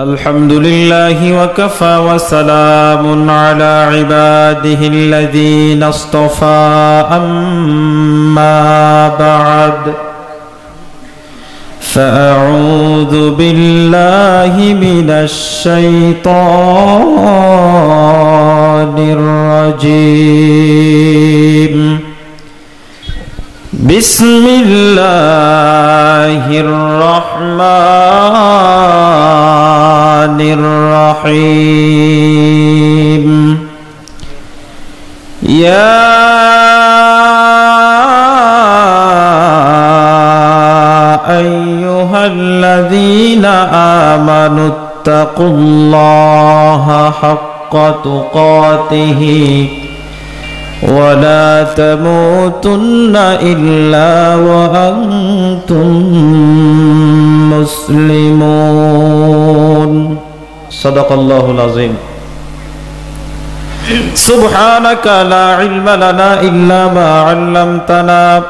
الحمد لله وكفى وسلام على عباده الذين اصطفى. أما بعد فأعوذ بالله من الشيطان الرجيم. بسم الله الرحمن الرحيم. يا أيها الذين آمنوا اتقوا الله حق تقاته ولا تموتن إلا وأنتم مسلمون. صدق الله العظيم. سبحانك لا علم لنا إلا ما علمتنا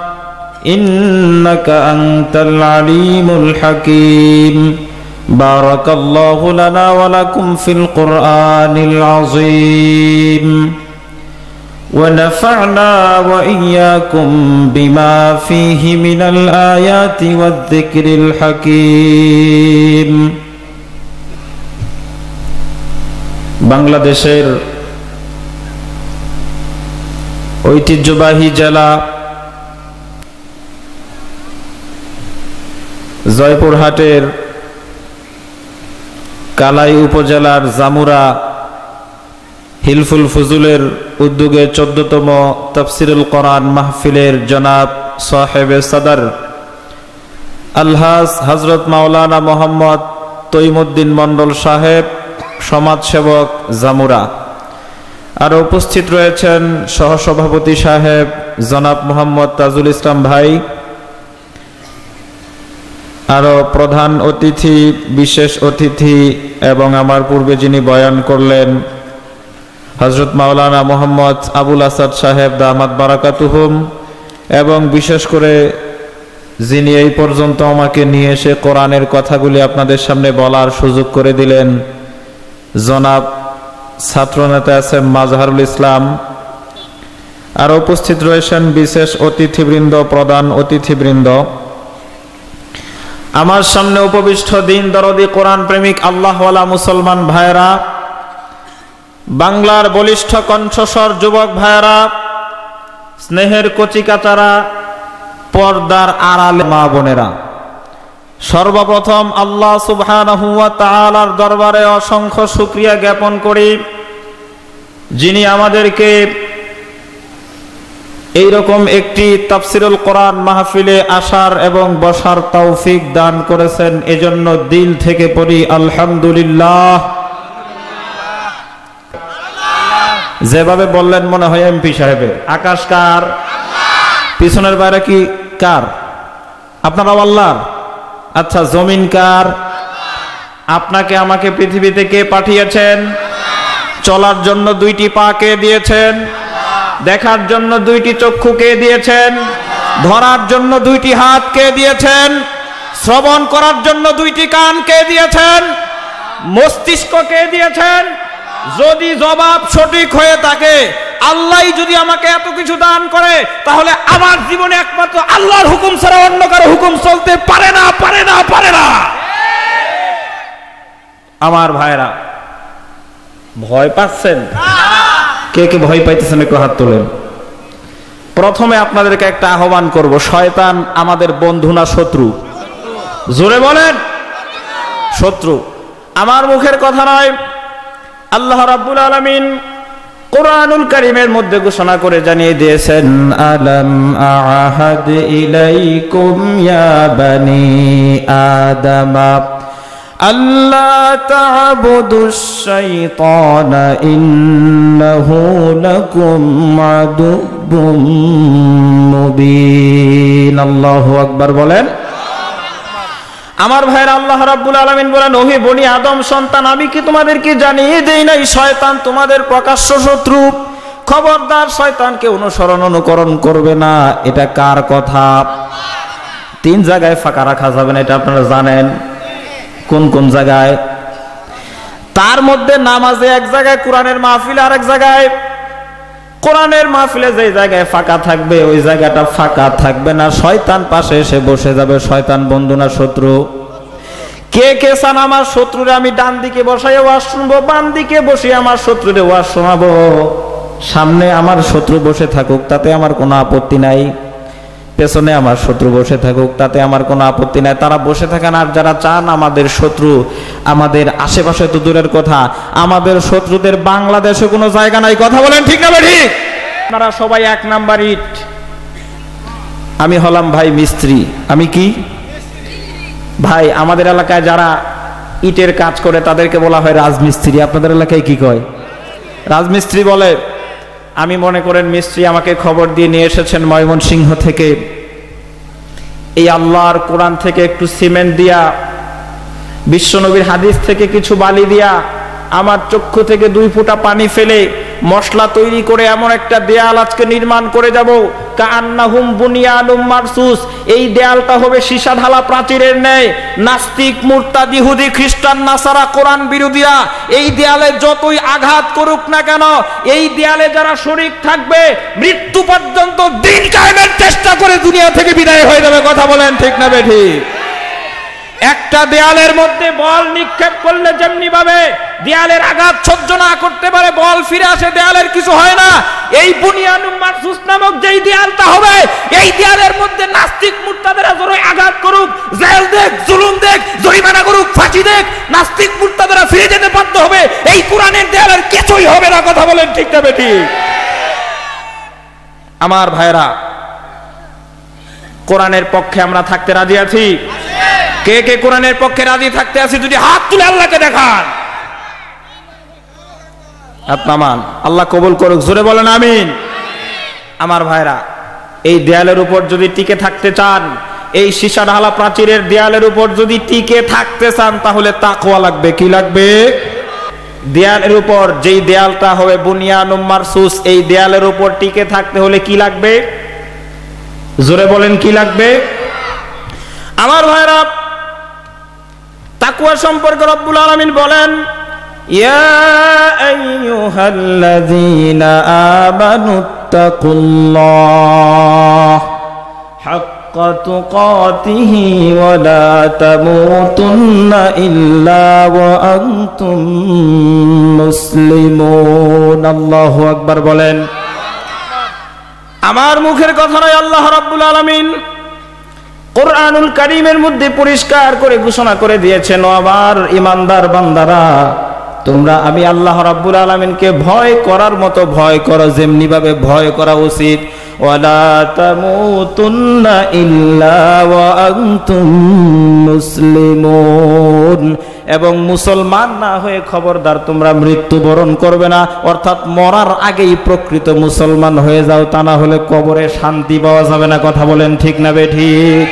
إنك أنت العليم الحكيم. بارك الله لنا ولكم في القرآن العظيم. ونفعنا وإياكم بما فيه من الآيات والذكر الحكيم বাংলাদেশের ঐতিহ্যবাহী জেলা জয়পুরহাটের কালাই উপজেলার জামুরা হিলফুল ফজুলের উদ্যোগে চোদ্দতম তফসিরুল কোরআন মাহফিলের জনাব সাহেব সাদার। আলহাজ হজরত মাওলানা মোহাম্মদ তৈমুদ্দিন মন্ডল সাহেব, সমাজসেবক জামুরা। আর উপস্থিত রয়েছেন সহসভাপতি সাহেব জনাব মোহাম্মদ তাজুল ইসলাম ভাই। আরও প্রধান অতিথি, বিশেষ অতিথি এবং আমার পূর্বে যিনি বয়ান করলেন হজরত মাওলানা মোহাম্মদ আবুল আসাদ সাহেব দামাদ বারাকাতুহুম, এবং বিশেষ করে যিনি এই পর্যন্ত আমাকে নিয়ে এসে কোরআনের কথাগুলি আপনাদের সামনে বলার সুযোগ করে দিলেন, জনাব ছাত্রনেতা এস মাজহারুল ইসলাম। আর উপস্থিত রয়েছেন বিশেষ অতিথিবৃন্দ, প্রধান অতিথিবৃন্দ। আমার সামনে উপবিষ্ট দিন দরদি কোরআন প্রেমিক আল্লাহওয়ালা মুসলমান ভাইরা বাংলার বলিষ্ঠ কণ্ঠস্বর যুবক ভাইরা স্নেহের কচিকাচারা, পর্দার আড়ালে মা বোনেরা, সর্বপ্রথম আল্লাহ সুবহানাহু তাআলার দরবারে অসংখ্য শুকরিয়া জ্ঞাপন করি, যিনি আমাদেরকে এইরকম একটি তাফসিরুল কোরআন মাহফিলে আসার এবং বসার তৌফিক দান করেছেন। এজন্য দিল থেকে পড়ি, আলহামদুলিল্লাহ। যেভাবে বললেন মনে হয় এমপি সাহেবের। আকাশ কার? পিছনের বাইরে কি কার? আপনারা আল্লাহর? আচ্ছা জমিন কার? আপনাকে, আমাকে পৃথিবীতে কে পাঠিয়েছেন? চলার জন্য দুইটি পা কে দিয়েছেন? দেখার জন্য দুইটি চক্ষু কে দিয়েছেন? ধরার জন্য দুইটি হাত কে দিয়েছেন? শ্রবণ করার জন্য দুইটি কান কে দিয়েছেন? মস্তিষ্ক কে দিয়েছেন? যদি জবাব সঠিক হয়ে থাকে, আল্লাহ যদি আমাকে এত কিছু দান করে, তাহলে আমার জীবনে একমাত্র আল্লাহর হুকুম ছাড়া অন্য কারও হুকুম চলতে পারে না পারে না পারে না। আমার ভাইরা, ভয় পাচ্ছেন? কে কে ভয় পাইতেছেন একটু হাত তোলেন। প্রথমে আপনাদেরকে একটা আহ্বান করব, শয়তান আমাদের বন্ধু না শত্রু? জোরে বলেন। শত্রু। আমার মুখের কথা নয় আল্লাহ রাব্বুল আলামিন কোরআনুল কারীমের মধ্যে ঘোষণা করে জানিয়ে দিয়েছেন আলাম আহাদ ইলাইকুম ইয়া বানি আদামা। আল্লাহ তা'বুদুশ শাইতানা ইন্নাহু লাকুম আদুব্বুম মুবিন। আল্লাহু আকবার বলেন আমার ভাইয়ের আল্লাহ রাব্বুল আলামিন বলেন, ওহে বনি আদম, সন্তান, আমি কি তোমাদেরকে জানিয়ে দেই নাই, শয়তান তোমাদের প্রকাশ্য শত্রু? খবরদার, শয়তানকে অনুসরণ, অনুকরণ করবে না। এটা কার কথা? তিন জায়গায় ফাঁকা রাখা যাবে না, এটা আপনারা জানেন। কোন কোন জায়গায়? তার মধ্যে নামাজে এক জায়গায়, কোরআনের মাহফিলে আরেক জায়গায়। কোরআনের মাহফিলে যে জায়গায় ফাঁকা থাকবে, ওই জায়গাটা ফাঁকা থাকবে না। শয়তান পাশে এসে বসে যাবে। শয়তান বন্ধু না শত্রু। কে কে চান আমার শত্রুরে? আমি ডান দিকে বসাই ওয়াজ শুনব। বাম দিকে বসে আমার শত্রুরে ওয়াজ শোনাবো। সামনে আমার শত্রু বসে থাকুক, তাতে আমার কোনো আপত্তি নাই। পেছনে আমার শত্রু বসে থাকুক, তাতে আমার কোনো আপত্তি নাই। তারা বসে থাকেন আর যারা চান আমাদের শত্রু, আমাদের আশেপাশে তো দূরের কথা, আমাদের শত্রুদের বাংলাদেশে কোনো জায়গা নাই। কথা বলেন ঠিক না ঠিক? আপনারা সবাই এক নাম্বার ইট। আমি হলাম ভাই মিস্ত্রি। আমি কি? ভাই, আমাদের এলাকায় যারা ইটের কাজ করে, তাদেরকে বলা হয় রাজমিস্ত্রি। আপনাদের এলাকায় কি কয়? রাজমিস্ত্রি বলে আমি মনে করেন মিস্ত্রি আমাকে খবর দিয়ে নিয়ে এসেছেন ময়মনসিংহ থেকে। এই আল্লাহর কোরআন থেকে একটু সিমেন্ট দিয়া, বিশ্বনবীর হাদিস থেকে কিছু বালি দিয়া, আমার চক্ষু থেকে দুই ফুটা পানি ফেলে মশলা তৈরি করে এমন একটা দেয়াল আজকে নির্মাণ করে যাব। কান্নাহুম বুনিয়ানুম মারসুস। এই দেয়ালটা হবে সীসা ঢালা প্রাচীরের ন্যায়। নাস্তিক, মুরতাদ ইহুদি খ্রিস্টান, নাসারা, কোরআন বিরোধীরা এই দেয়ালে যতই আঘাত করুক না কেন, এই দেয়ালে যারা শরিক থাকবে, মৃত্যু পর্যন্ত দিন কায়েমের চেষ্টা করে দুনিয়া থেকে বিদায় হয়ে যাবে। কথা বলেন ঠিক না বেঠিক একটা দেয়ালের মধ্যে বল নিক্ষেপ করলে যেমনি ভাবে দেয়ালের আঘাত সহ্য না করতে পারে, বল ফিরে আসে, দেয়ালের কিছু হয় না। এই মারসুস নামক যেই দেয়ালটা হবে, এই দেয়ালের মধ্যে নাস্তিক মুরতাদেরা জোরে আঘাত করুক, জেল দেখ, জুলুম দেখ, জরিমানা করুক, ফাঁসি দেখ, নাস্তিক মুরতাদেরা ফিরে যেতে বাধ্য হবে। এই কোরআনের দেয়ালের কিছুই হবে না, কথা বলেন ঠিক না বেটি আমার ভাইরা কোরআনের পক্ষে আমরা থাকতে রাজি আছি? কে কে কোরআনের পক্ষে রাজি থাকতে আছি যদি হাত তুলে আল্লাহকে দেখান? আপনামান আল্লাহ কবুল করুক, জোরে বলেন আমিন। আমার ভাইরা, এই দেয়ালের উপর যদি টিকে থাকতে চান, এই সীসা ঢালা প্রাচীরের দেয়ালের উপর যদি টিকে থাকতে চান, তাহলে তাকওয়া লাগবে। কি লাগবে? দেয়ালের উপর, যেই দেয়ালটা হবে বুনিয়ান মারসুস, এই দেয়ালের উপর টিকে থাকতে হলে কি লাগবে? জোরে বলেন, কি লাগবে? আমার ভাইরা তাকুয়া সম্পর্কে রব্বুল আলামিন বলেন আমার মুখের কথা নয় আল্লাহ রাব্বুল আলামিন কোরআনুল করিমের মধ্যে পরিষ্কার করে ঘোষণা করে দিয়েছেন আবার ইমানদার বান্দারা। তোমরা আমি আল্লাহ রাব্বুল আলামিনকে ভয় করার মতো ভয় করো যেমনি ভাবে ভয় করা উচিত। এবং মুসলমান না হয়ে খবরদার তোমরা মৃত্যুবরণ করবে না। অর্থাৎ মরার আগেই প্রকৃত মুসলমান হয়ে যাও, তা না হলে কবরে শান্তি পাওয়া যাবে না। কথা বলেন ঠিক না বে ঠিক?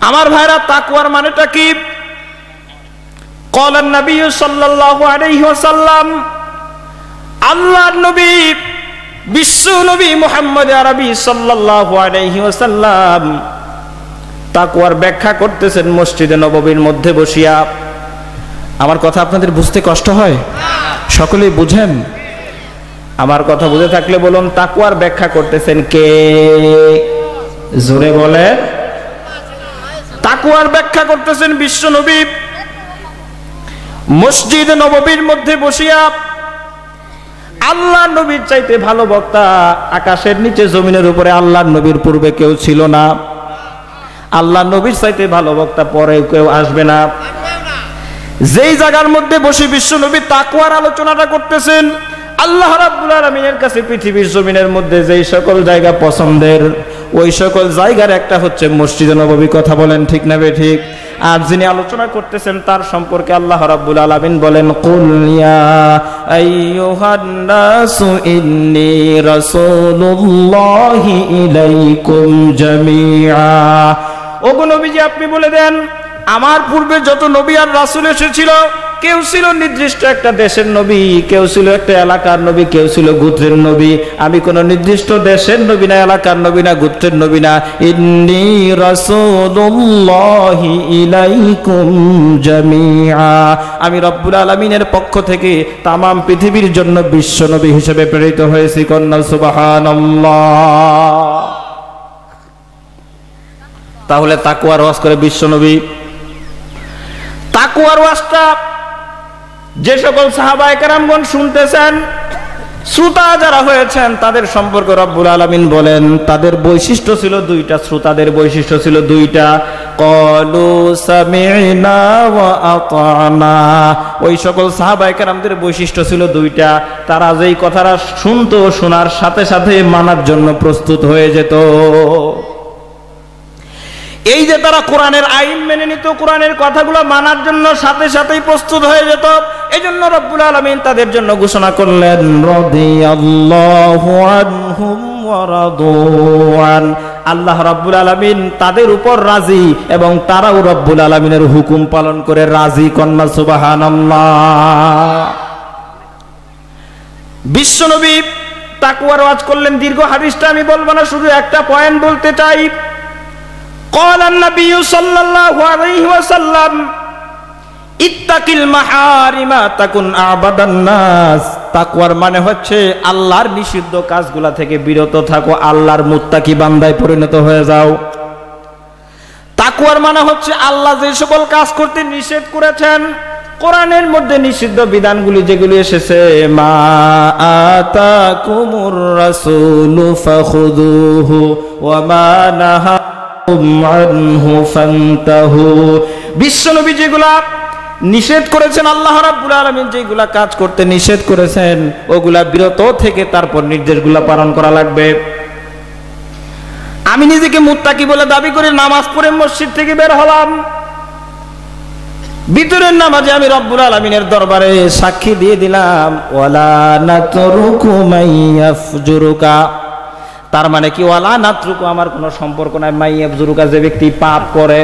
আমার ভাইরা তাকুয়ার মানেটা কি? قال النبي صلى الله عليه وسلم আল্লাহর নবী বিশ্ব নবী মুহাম্মদ আরবি সাল্লাল্লাহু আলাইহি ওয়াসাল্লাম তাকুয়ার ব্যাখ্যা করতেছেন মসজিদে নববীর মধ্যে বসিয়া আমার কথা আপনাদের বুঝতে কষ্ট হয় সকলেই বুঝেন আমার কথা বুঝে থাকলে বলুন তাকুয়ার ব্যাখ্যা করতেছেন কে জোরে বলে তাকুয়ার ব্যাখ্যা করতেছেন বিশ্ব নবী মসজিদ নববীর মধ্যে বসিয়া আল্লাহ নবীর চাইতে ভালো বক্তা আকাশের নিচে, জমিনের উপরে আল্লাহ নবীর পূর্বে কেউ ছিল না। আল্লাহ নবীর চাইতে ভালো বক্তা পরে কেউ আসবে না। যেই জায়গার মধ্যে বসে বিশ্ব নবী তাকুয়ার আলোচনাটা করতেছেন, আল্লাহ রাব্বুল আলামিনের কাছে পৃথিবীর জমিনের মধ্যে যেই সকল জায়গা পছন্দের, ওই সকল জায়গার একটা হচ্ছে মসজিদে নববী। কথা বলেন ঠিক না বে ঠিক? আর যিনি আলোচনা করতেছেন তার সম্পর্কে আল্লাহ রাব্বুল আলামিন বলেন, কুল ইয়া আইয়ুহান নাসু ইন্নী রাসূলুল্লাহি ইলাইকুম জামিআ। ওগো নবীজি, আপনি বলে দেন, আমার পূর্বে যত নবী আর রাসূল এসেছিল কেউ ছিল নির্দিষ্ট একটা দেশের নবী, কেউ ছিল একটা এলাকার নবী, কেউ ছিল গুত্রের নবী। আমি কোন নির্দিষ্ট দেশের নবী না, এলাকার নবী না, গোত্রের নবী না। ইন্নি রাসূলুল্লাহি ইলাইকুম জামিআ। আমি রব্বুল আলামিনের পক্ষ থেকে তামাম পৃথিবীর জন্য বিশ্ব নবী হিসেবে প্রেরিত হয়েছি কন্যা সুবহানাল্লাহ। তাহলে তাকুয়ার ওয়াজ করে বিশ্ব নবী। তাকুয়ার ওয়াজটা যে সকল সাহাবায়ে কেরামগণ শুনতেছেন, শ্রোতা যারা হয়েছেন, তাদের সম্পর্কে রব্বুল আলামিন বলেন, তাদের বৈশিষ্ট্য ছিল দুইটা, শ্রোতাদের বৈশিষ্ট্য ছিল দুইটা। কলু ওই সকল সাহাবায়ে কেরামদের বৈশিষ্ট্য ছিল দুইটা। তারা যেই কথাটা শুনতো, শোনার সাথে সাথে মানার জন্য প্রস্তুত হয়ে যেত। এই যে তারা কোরআনের আইন মেনে নিত, কোরআনের কথাগুলো মানার জন্য সাথে সাথেই প্রস্তুত হয়ে যেত এই জন্য রব্বুল আলমিন তাদের জন্য ঘোষণা করলেন আল্লাহ রব্বুল আলমিন তাদের উপর রাজি এবং তারাও রব্বুল আলমিনের হুকুম পালন করে রাজি, কন্যা সুবাহানাল্লাহ। বিশ্বনবী তাকুয়ার ওয়াজ করলেন, দীর্ঘ হাদিসটা আমি বলব না, শুধু একটা পয়েন্ট বলতে চাই। قال النبي صلى الله عليه وسلم ইত্তাকিল মাহারিমা তাকুন আবাদান নাস তাকওয়ার মানে হচ্ছে আল্লাহর নিষিদ্ধ কাজগুলা থেকে বিরত থাকো আল্লাহর মুত্তাকি বান্দায় পরিণত হয়ে যাও তাকওয়ার মানে হচ্ছে আল্লাহ যে সকল কাজ করতে নিষেধ করেছেন কোরআনের মধ্যে নিষিদ্ধ বিধানগুলি যেগুলি এসেছে মা আতাকুমুর রাসূলু ফাখুযুহু ওয়া মা নাহা আনহু ফান্তাহু বিশ্বনবী যেগুলা নিষেধ করেছেন আল্লাহ যেগুলা কাজ করতে নিষেধ করেছেন, ওগুলা বিরত থেকে তারপর নির্দেশগুলা পালন করা লাগবে। আমি নিজেকে মুত্তাকি বলে দাবি করে, নামাজ পড়ে মসজিদ থেকে বের হলাম। ভিতরের নামাজে আমি রব্বুল আলমিনের দরবারে সাক্ষী দিয়ে দিলাম মাইয়াফজুরুকা। তার মানে কি, ওয়ালা নাতরুকু আমার কোনো সম্পর্ক নাই। মাই মাইয়াফজুরুকা যে ব্যক্তি পাপ করে,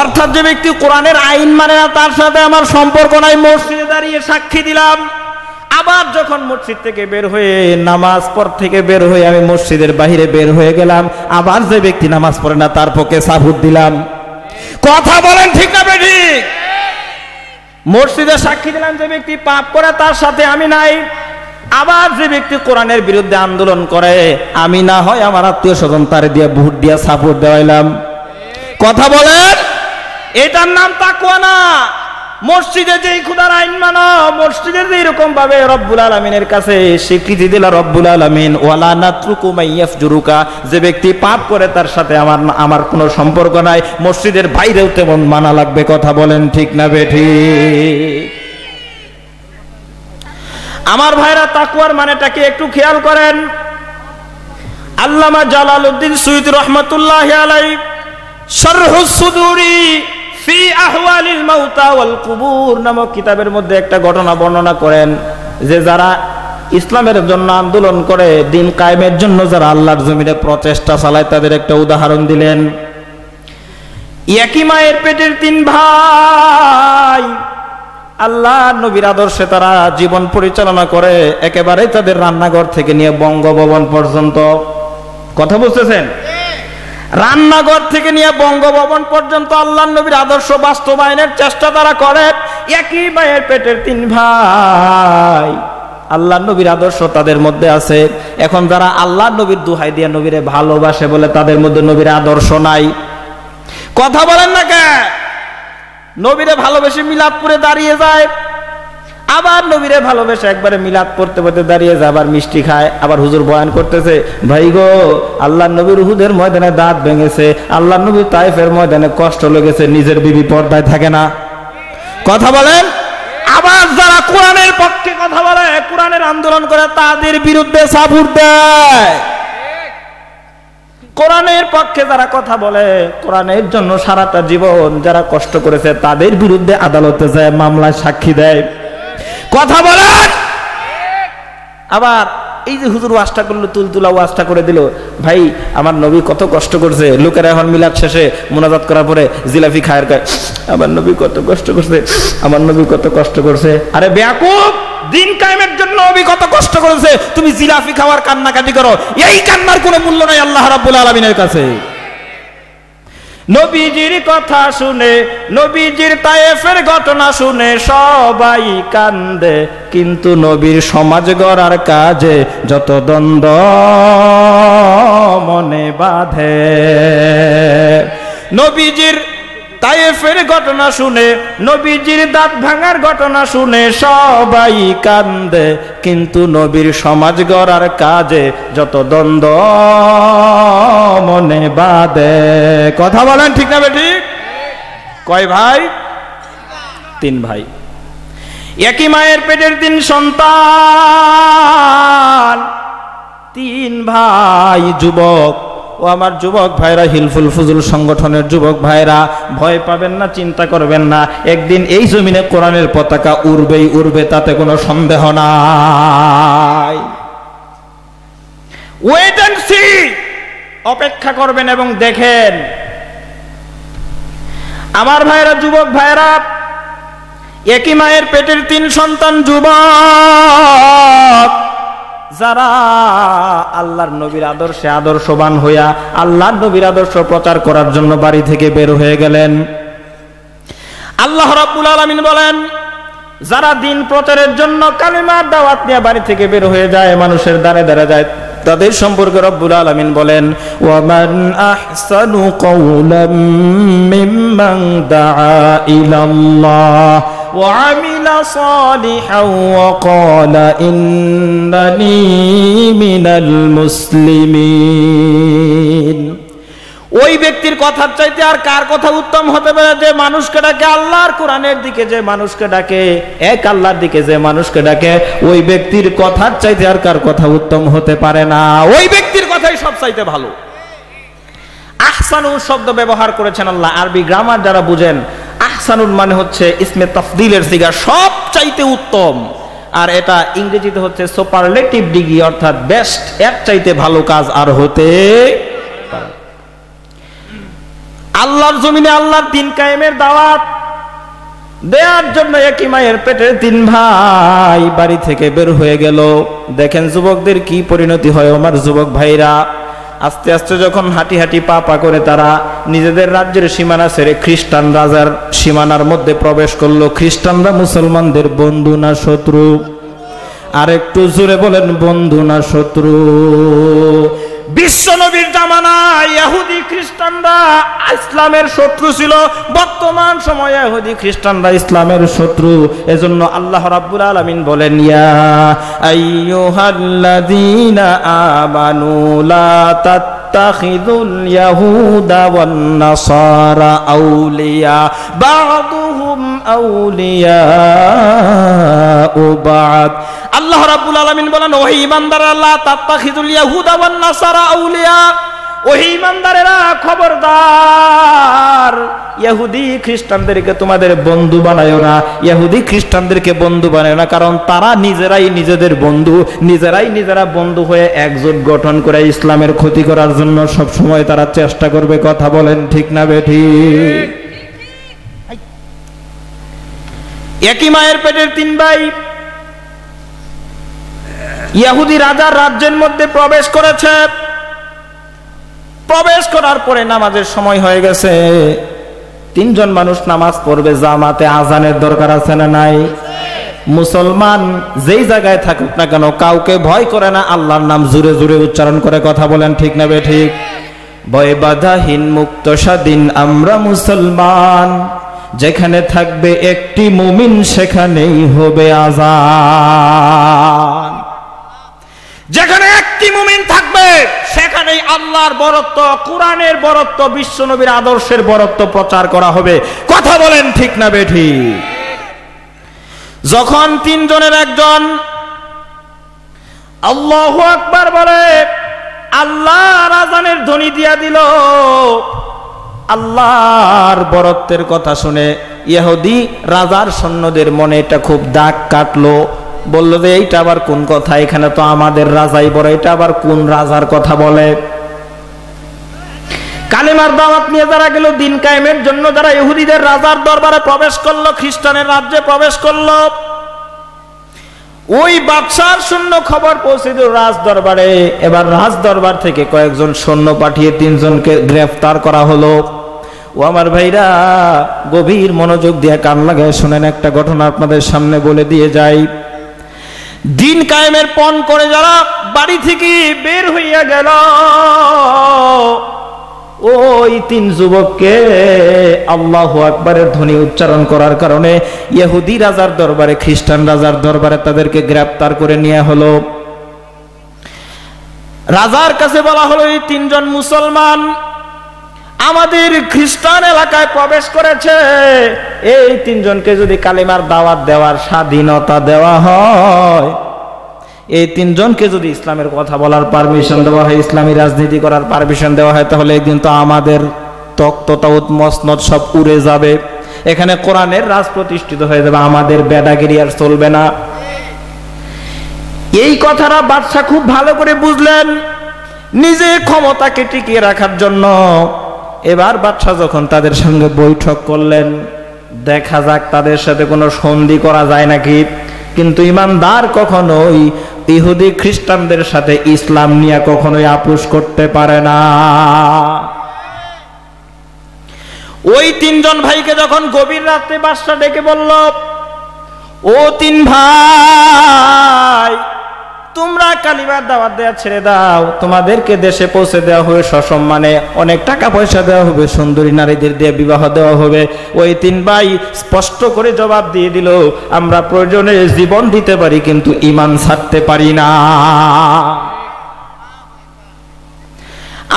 অর্থাৎ যে ব্যক্তি কোরআনের আইন মানে না, তার সাথে আমার সম্পর্ক নাই। মসজিদে দাঁড়িয়ে সাক্ষী দিলাম। আবার যখন মসজিদ থেকে বের হয়ে নামাজ পর থেকে বের হয়ে আমি মসজিদের বাহিরে বের হয়ে গেলাম, আবার যে ব্যক্তি নামাজ পড়ে না, তার পক্ষে সাবুত দিলাম। কথা বলেন ঠিক না বেঠি মসজিদে সাক্ষী দিলাম যে ব্যক্তি পাপ করে, তার সাথে আমি নাই। আবার যে ব্যক্তি কোরআনের বিরুদ্ধে আন্দোলন করে, আমি না হয় আমার আত্মীয় স্বজন তারে দিয়ে ভোট দিয়া সাপোর্ট দেওয়াইলাম। কথা বলেন? এটার নাম তাকুয়া না। মসজিদে যেই খুদার আইন মানো, মসজিদের যে এরকম ভাবে রব্বুল আলমিনের কাছে স্বীকৃতি দিল রব্বুল আলমিন, ওয়ালা নাত্রুকু মাইয়াফ জুরুকা যে ব্যক্তি পাপ করে তার সাথে আমার আমার কোনো সম্পর্ক নাই, মসজিদের বাইরেও তেমন মানা লাগবে, কথা বলেন ঠিক না বেঠি আমার ভাইরা তাকুয়ার মানেটাকে একটু খেয়াল করেন? আল্লামা জালাল উদ্দিন সুইদ রহমতুল্লাহ আলাই কিতাবের মধ্যে একটা ঘটনা বর্ণনা করেন যে যারা ইসলামের জন্য আন্দোলন করে, দিন কায়েমের জন্য যারা আল্লাহর প্রচেষ্টা চালায়, তাদের একটা উদাহরণ দিলেন। একই মায়ের পেটের তিন ভাই আল্লাহ নবীর আদর্শে তারা জীবন পরিচালনা করে একেবারে তাদের রান্নাঘর থেকে নিয়ে বঙ্গভবন পর্যন্ত। কথা বুঝতেছেন? রান্নাঘর থেকে নিয়ে বঙ্গভবন পর্যন্ত আল্লাহ নবীর আদর্শ বাস্তবায়নের চেষ্টা তারা করে। একই মায়ের পেটের তিন ভাই। আল্লাহ নবীর আদর্শ তাদের মধ্যে আছে। এখন যারা আল্লাহ নবীর দুহাই দিয়ে নবীরে ভালোবাসে বলে তাদের মধ্যে নবীর আদর্শ নাই। কথা বলেন না কে? নবীরে ভালোবেসে মিলাদ করে দাঁড়িয়ে যায়। আবার নবীরে ভালোবেসে একবারে মিলাদ পড়তে পড়তে দাঁড়িয়ে যায়, আবার মিষ্টি খায়, আবার হুজুর বয়ান করতেছে, ভাই গো, আল্লাহ নবীর হুদের ময়দানে দাঁত ভেঙেছে, আল্লাহ নবীর তাইফের ময়দানে কষ্ট লেগেছে, নিজের বিবি পর্দায় থাকে না। কথা বলেন? আবার যারা কোরআনের পক্ষে কথা বলে, কোরআনের আন্দোলন করে, তাদের বিরুদ্ধে সাবুর দেয়। কোরআনের পক্ষে যারা কথা বলে, কোরআনের জন্য সারাটা জীবন যারা কষ্ট করেছে, তাদের বিরুদ্ধে আদালতে যায়, মামলায় সাক্ষী দেয়। কথা বলেন! আবার এই যে হুজুর ওয়াজটা করল, তুলতুলা ওয়াজটা করে দিল, ভাই, আমার নবী কত কষ্ট করছে, লোকেরা এখন মিলাদ শেষে মোনাজাত করার পরে জিলাপি খায়ের খায় আমার নবী কত কষ্ট করছে, আমার নবী কত কষ্ট করছে। আরে বেয়াকুব! দিন কায়েমের জন্য নবী কত কষ্ট করেছে। তুমি জিলাফি খাওয়ার কান্নাকাটি করো। এই কান্নার কোনো মূল্য নাই আল্লাহ রাব্বুল আলামিনের কাছে। নবীজির কথা শুনে, নবীজির তায়েফের ঘটনা শুনে সবাই কান্দে। কিন্তু নবীর সমাজ গড়ার কাজে যত দ্বন্দ্ব মনে বাঁধে। নবীজির তায়েফের ঘটনা শুনে, নবীজির দাঁত ভাঙার ঘটনা শুনে সবাই কান্দে। কিন্তু নবীর সমাজ গড়ার কাজে যত দ্বন্দ্ব মনে বাদে কথা বলেন ঠিক না বেটি কয় ভাই? তিন ভাই। একই মায়ের পেটের তিন সন্তান, তিন ভাই যুবক। ও আমার যুবক ভাইরা, হিলফুল ফুজুল সংগঠনের যুবক ভাইরা, ভয় পাবেন না, চিন্তা করবেন না। একদিন এই জমিনে কোরআনের পতাকা উড়বেই উড়বে, তাতে কোনো সন্দেহ নাই। ওয়েট অ্যান্ড সি অপেক্ষা করবেন এবং দেখেন। আমার ভাইরা, যুবক ভাইরা, একই মায়ের পেটের তিন সন্তান যুবক। যারা আল্লাহর নবীর আদর্শে আদর্শবান হইয়া আল্লাহর নবীর আদর্শ প্রচার করার জন্য বাড়ি থেকে বের হয়ে গেলেন। আল্লাহ রাব্বুল আলামিন বলেন, যারা দিন প্রচারের জন্য কালিমার দাওয়াত নিয়ে বাড়ি থেকে বের হয়ে যায়, মানুষের দ্বারে দ্বারে যায়, তাদের সম্পর্কে রব্বুল আলামিন বলেন, ওয়ামান আহসানু কওলাম মিম্মান দাআ ইলাল্লাহ। وعمل صالحا وقال إنني من المسلمين ওই ব্যক্তির কথার চাইতে আর কার কথা উত্তম হতে পারে যে মানুষকে ডাকে আল্লাহর কোরআনের দিকে যে মানুষকে ডাকে এক আল্লাহর দিকে যে মানুষকে ডাকে ওই ব্যক্তির কথার চাইতে আর কার কথা উত্তম হতে পারে না ওই ব্যক্তির কথাই সব চাইতে ভালো আহসানুর শব্দ ব্যবহার করেছেন আল্লাহ। আরবি গ্রামার যারা বুঝেন আহসানুর মানে হচ্ছে ইসমে তফদিলের সিগা সব চাইতে উত্তম। আর এটা ইংরেজিতে হচ্ছে সুপারলেটিভ ডিগ্রি অর্থাৎ বেস্ট এর চাইতে ভালো কাজ আর হতে আল্লাহর জমিনে আল্লাহর দিন কায়েমের দাওয়াত দেওয়ার জন্য একই মায়ের পেটের তিন ভাই বাড়ি থেকে বের হয়ে গেল। দেখেন যুবকদের কি পরিণতি হয় আমার যুবক ভাইরা। আস্তে আস্তে যখন হাঁটি হাঁটি পা পা করে তারা নিজেদের রাজ্যের সীমানা ছেড়ে খ্রিস্টান রাজার সীমানার মধ্যে প্রবেশ করল। খ্রিস্টানরা মুসলমানদের বন্ধু না শত্রু? আর একটু জোরে বলেন, বন্ধু না শত্রু? বিশ্ব নবীর জামানায় ইহুদি খ্রিস্টানরা ইসলামের শত্রু ছিল। বর্তমান সময়ে ইহুদি খ্রিস্টানরা ইসলামের শত্রু। এজন্য আল্লাহ রাব্বুল আলামিন বলেন, ইয়া আইয়ুহাল্লাযীনা আমানু লা তাত্তাখিযুল ইয়াহুদা ওয়ান নাসারা আউলিয়া বা'দুহুম আউলিয়া বা'দ আল্লাহ রাব্বুল আলামিন বলেন, ওহে ইমানদার আল্লাহ, তাত্তাখিযুল ইয়াহুদা ওয়ান নাসারা আউলিয়া। ওহি ইমানদারেরা খবরদার। ইহুদি খ্রিস্টানদেরকে তোমাদের বন্ধু বানায় না। ইহুদি খ্রিস্টানদেরকে বন্ধু বানায় না, কারণ তারা নিজেরাই নিজেদের বন্ধু, নিজেরাই নিজেরা বন্ধু হয়ে একজোট গঠন করে ইসলামের ক্ষতি করার জন্য সব সময় তারা চেষ্টা করবে, কথা বলেন ঠিক না বেঠি একই মায়ের পেটের তিন ভাই। ইয়াহুদি রাজার রাজ্যের মধ্যে প্রবেশ করেছে। প্রবেশ করার পরে নামাজের সময় হয়ে গেছে। তিনজন মানুষ নামাজ পড়বে, জামাতে আজানের দরকার আছে না নাই? মুসলমান যেই জায়গায় থাকুক না কেন, কাউকে ভয় করে না আল্লাহর নাম জুড়ে জুড়ে উচ্চারণ করে কথা বলেন, ঠিক না বে ঠিক? ভয় বাধাহীন মুক্ত স্বাধীন আমরা মুসলমান, যেখানে থাকবে একটি মুমিন সেখানেই হবে আজান। যেখানে একটি মুমিন থাকবে। সেখানেই আল্লাহর বরত্ব, কোরআনের বরত্ব বিশ্বনবীর আদর্শের বরত্ব প্রচার করা হবে। কথা বলেন ঠিক না বেঠি? যখন তিনজনের একজন আল্লাহ আকবার বলে আল্লাহ রাজানের ধ্বনি দিয়া দিল, আল্লাহর বরত্বের কথা শুনে ইহুদি রাজার সৈন্যদের মনে এটা খুব দাগ কাটলো। বলল যে, এইটা আবার কোন কথা? এখানে তো আমাদের রাজাই বড়, এটা আবার কোন রাজার কথা বলে? কালেমার দাওয়াত নিয়ে যারা গেল, দিন কায়েমের জন্য যারা ইহুদিদের রাজার দরবারে প্রবেশ করল, খ্রিস্টানের রাজ্যে প্রবেশ করল, ওই বাদশার শূন্য খবর পৌঁছে দিল রাজ দরবারে। এবার রাজ দরবার থেকে কয়েকজন সৈন্য পাঠিয়ে তিনজনকে গ্রেফতার করা হলো। ও আমার ভাইরা, গভীর মনোযোগ দিয়ে কান লাগায় শোনেন, একটা ঘটনা আপনাদের সামনে বলে দিয়ে যাই। দিন কায়েমের পণ করে যারা বাড়ি থেকে বের হইয়া গেল। ওই তিন যুবককে আল্লাহ আকবরের ধ্বনি উচ্চারণ করার কারণে ইহুদি রাজার দরবারে, খ্রিস্টান রাজার দরবারে তাদেরকে গ্রেপ্তার করে নিয়ে হলো। রাজার কাছে বলা হলো, এই তিনজন মুসলমান আমাদের খ্রিস্টান এলাকায় প্রবেশ করেছে। এই তিনজনকে যদি কালিমার দাওয়াত দেওয়ার স্বাধীনতা দেওয়া হয়, এই তিনজনকে যদি ইসলামের কথা বলার পারমিশন দেওয়া হয়, ইসলামী রাজনীতি করার পারমিশন দেওয়া হয়, তাহলে একদিন তো আমাদের তক্ততাউত মসনদ সব উড়ে যাবে। এখানে কোরআনের রাজ প্রতিষ্ঠিত হয়ে যাবে, আমাদের বেদাগিরি আর চলবে না। এই কথাটা বাদশাহ খুব ভালো করে বুঝলেন। নিজে ক্ষমতাকে টিকিয়ে রাখার জন্য এবার বাদশাহ যখন তাদের সঙ্গে বৈঠক করলেন, দেখা যাক তাদের সাথে কোনো সন্ধি করা যায় নাকি। কিন্তু ইমানদার কখনোই ইহুদি খ্রিস্টানদের সাথে ইসলাম নিয়ে কখনোই আপোষ করতে পারে না। ওই তিনজন ভাইকে যখন গভীর রাত্রে বাসটা ডেকে বলল, ও তিন ভাই তোমরা কালিমার দাওয়াত দেওয়া ছেড়ে দাও। তোমাদেরকে দেশে পৌঁছে দেওয়া হবে সসম্মানে। অনেক টাকা পয়সা দেওয়া হবে। সুন্দরী নারীদের দিয়ে বিবাহ দেওয়া হবে। ওই তিন ভাই স্পষ্ট করে জবাব দিয়ে দিল, আমরা প্রয়োজনে জীবন দিতে পারি, কিন্তু ইমান ছাড়তে পারি না।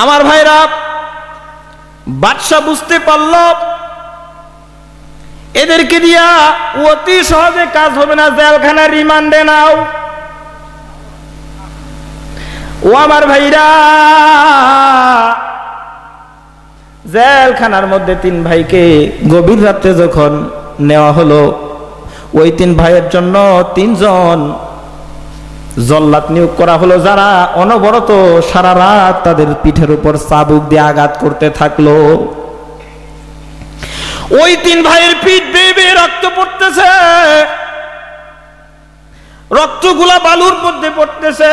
আমার ভাইরা, বাদশাহ বুঝতে পারল, এদেরকে দিয়া অতি সহজে কাজ হবে না জেলখানা রিমান্ডে নাও। ও আমার ভাইরা, জেলখানার মধ্যে তিন ভাইকে গভীর রাত্রে যখন নেওয়া হলো, ওই তিন ভাইয়ের জন্য তিনজন জল্লাদ নিয়োগ করা হলো, যারা অনবরত সারা রাত তাদের পিঠের উপর চাবুক দিয়ে আঘাত করতে থাকল। ওই তিন ভাইয়ের পিঠ বেয়ে বেয়ে রক্ত পড়তেছে। রক্তগুলা বালুর মধ্যে পড়তেছে।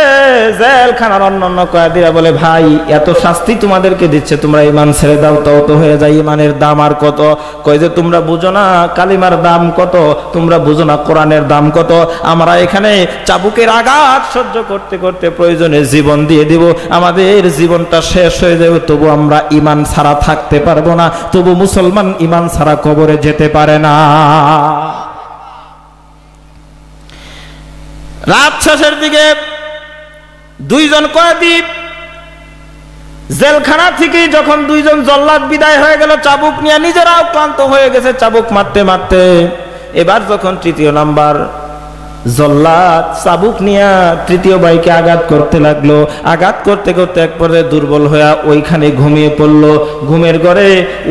জেলখানার অন্যান্য কয়েদিরা বলে, ভাই, এত শাস্তি তোমাদেরকে দিচ্ছে, তোমরা ইমান ছেড়ে দাও, তাও তো হয়ে যায় ইমানের দাম আর কত? কয় যে, তোমরা বুঝো না, কালিমার দাম কত? তোমরা বুঝো না, কোরআনের দাম কত? আমরা এখানে চাবুকের আঘাত সহ্য করতে করতে প্রয়োজনে জীবন দিয়ে দিব। আমাদের জীবনটা শেষ হয়ে যাবে, তবু আমরা ইমান ছাড়া থাকতে পারব না। তবু মুসলমান ইমান ছাড়া কবরে যেতে পারে না। রাত শেষের দিকে দুইজন কয়েদি জেলখানা থেকে যখন দুইজন জল্লাদ বিদায় হয়ে গেল, চাবুক নিয়ে নিজেরাও ক্লান্ত হয়ে গেছে, চাবুক মারতে মারতে। এবার যখন তৃতীয় নাম্বার জল্লাদ চাবুক নিয়ে তৃতীয় ভাইকে আঘাত করতে লাগল। আঘাত করতে করতে এক পর্যায়ে দুর্বল হয়ে ওইখানে ঘুমিয়ে পড়ল। ঘুমের ঘরে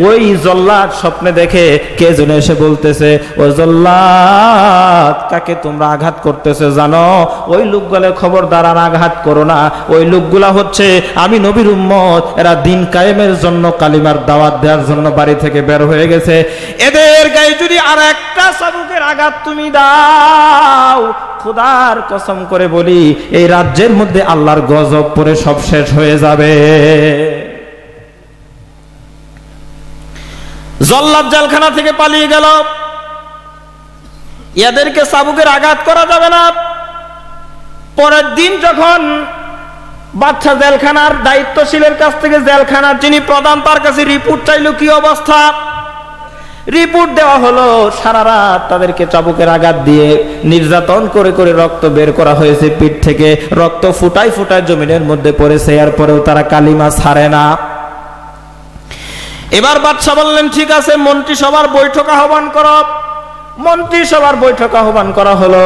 ওই জল্লাদ স্বপ্নে দেখে কে যেন এসে বলতেছে, ও জল্লাদ, কাকে তোমরা আঘাত করতেছে জানো? ওই লোকগুলো খবরদার আর আঘাত করো না। ওই লোকগুলা হচ্ছে আমি নবীর উম্মত। এরা দিন কায়েমের জন্য কালিমার দাওয়াত দেওয়ার জন্য বাড়ি থেকে বের হয়ে গেছে। এদের গায়ে যদি আর একটা চাবুকের আঘাত তুমি দাও খোদার কসম করে বলি, এই রাজ্যের মধ্যে আল্লাহর গজব পরে সব শেষ হয়ে যাবে। জল্লাদ জেলখানা থেকে পালিয়ে গেল। এদেরকে সাবুকের আঘাত করা যাবে না। পরের দিন যখন বাচ্চা জেলখানার দায়িত্বশীলের কাছ থেকে জেলখানার যিনি প্রধান, তার কাছে রিপোর্ট চাইল কি অবস্থা? রিপোর্ট দেওয়া হলো, সারা রাত তাদেরকে চাবুকের আঘাত দিয়ে নির্যাতন করে করে রক্ত বের করা হয়েছে পিঠ থেকে। রক্ত ফুটাই ফুটাই জমিনের মধ্যে পড়েছে, এরপরেও তারা কালিমা ছাড়ে না। এবার বাদশাহ বললেন, ঠিক আছে মন্ত্রী সভার বৈঠক আহ্বান কর। মন্ত্রিসভার বৈঠক আহ্বান করা হলো।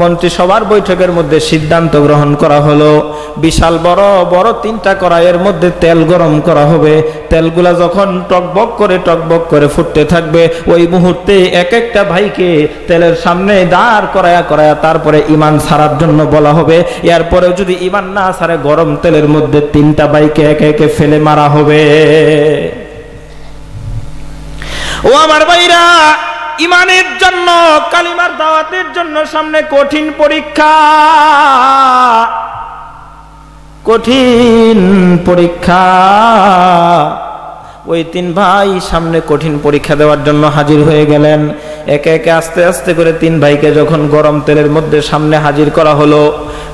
মন্ত্রিসভার বৈঠকের মধ্যে সিদ্ধান্ত গ্রহণ করা হলো। বিশাল বড় বড় তিনটা কড়াইয়ের মধ্যে তেল গরম করা হবে। তেলগুলা যখন টকবক করে টকবক করে ফুটতে থাকবে, ওই মুহূর্তে এক একটা ভাইকে তেলের সামনে দাঁড় করায়া করায়া তারপরে ইমান ছাড়ার জন্য বলা হবে। এরপরেও যদি ইমান না ছাড়ে গরম তেলের মধ্যে তিনটা ভাইকে একে একে ফেলে মারা হবে। ও আমার ভাইরা ইমানের জন্য কালিমার দাওয়াতের জন্য সামনে কঠিন পরীক্ষা। কঠিন পরীক্ষা। ওই তিন ভাই সামনে কঠিন পরীক্ষা দেওয়ার জন্য হাজির হয়ে গেলেন। একে একে আস্তে আস্তে করে তিন ভাইকে যখন গরম তেলের মধ্যে সামনে হাজির করা হলো,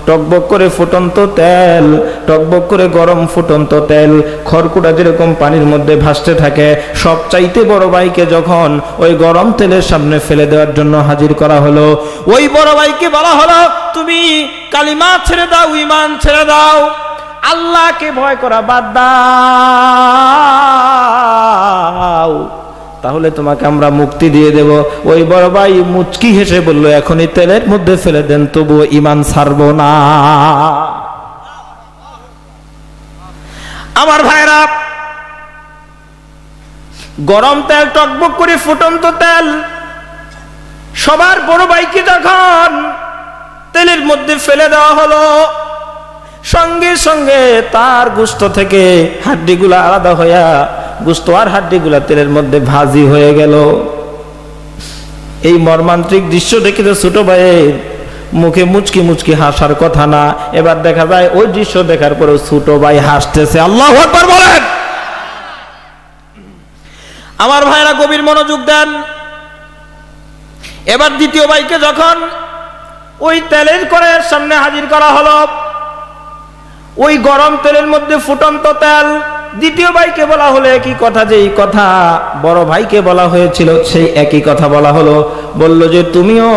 টকবক করে ফুটন্ত তেল, টকবক করে গরম ফুটন্ত তেল, খড়কুটা যেরকম পানির মধ্যে ভাসতে থাকে সব চাইতে বড় ভাইকে যখন ওই গরম তেলের সামনে ফেলে দেওয়ার জন্য হাজির করা হলো, ওই বড় ভাইকে বলা হলো, তুমি কালিমা ছেড়ে দাও ইমান ছেড়ে দাও। আল্লাহকে ভয় করা বাদ দাও। তাহলে তোমাকে আমরা মুক্তি দিয়ে দেব। ওই বড় ভাই মুচকি হেসে বলল, এখনই তেলের মধ্যে ফেলে দেন তবু ইমান ছাড়ব না। আমার ভাইরা, গরম তেল টকবক করে ফুটন্ত তেল, সবার বড় ভাইকে যখন তেলের মধ্যে ফেলে দেওয়া হলো সঙ্গে সঙ্গে তার গুস্ত থেকে হাড্ডিগুলা আলাদা হইয়া গুস্ত আর হাড্ডিগুলা তেলের মধ্যে ভাজি হয়ে গেল। এই মর্মান্ত্রিক দৃশ্য দেখে তো ছোট ভাইয়ের মুখে মুচকি মুচকি হাসার কথা না। এবার দেখা যায় ওই দৃশ্য দেখার পরে ছোট ভাই হাসতেছে। আল্লাহ বলেন। আমার ভাইরা গভীর মনোযোগ দেন। এবার দ্বিতীয় ভাইকে যখন ওই তেলের করে সামনে হাজির করা হলো ওই গরম তেলের মধ্যে ফুটন্ত তেল। দ্বিতীয় ভাইকে বলা হলো একই কথা যে এই কথা বড় ভাইকে বলা হয়েছিল, সেই একই কথা বলা হলো। বলল যে, তুমিও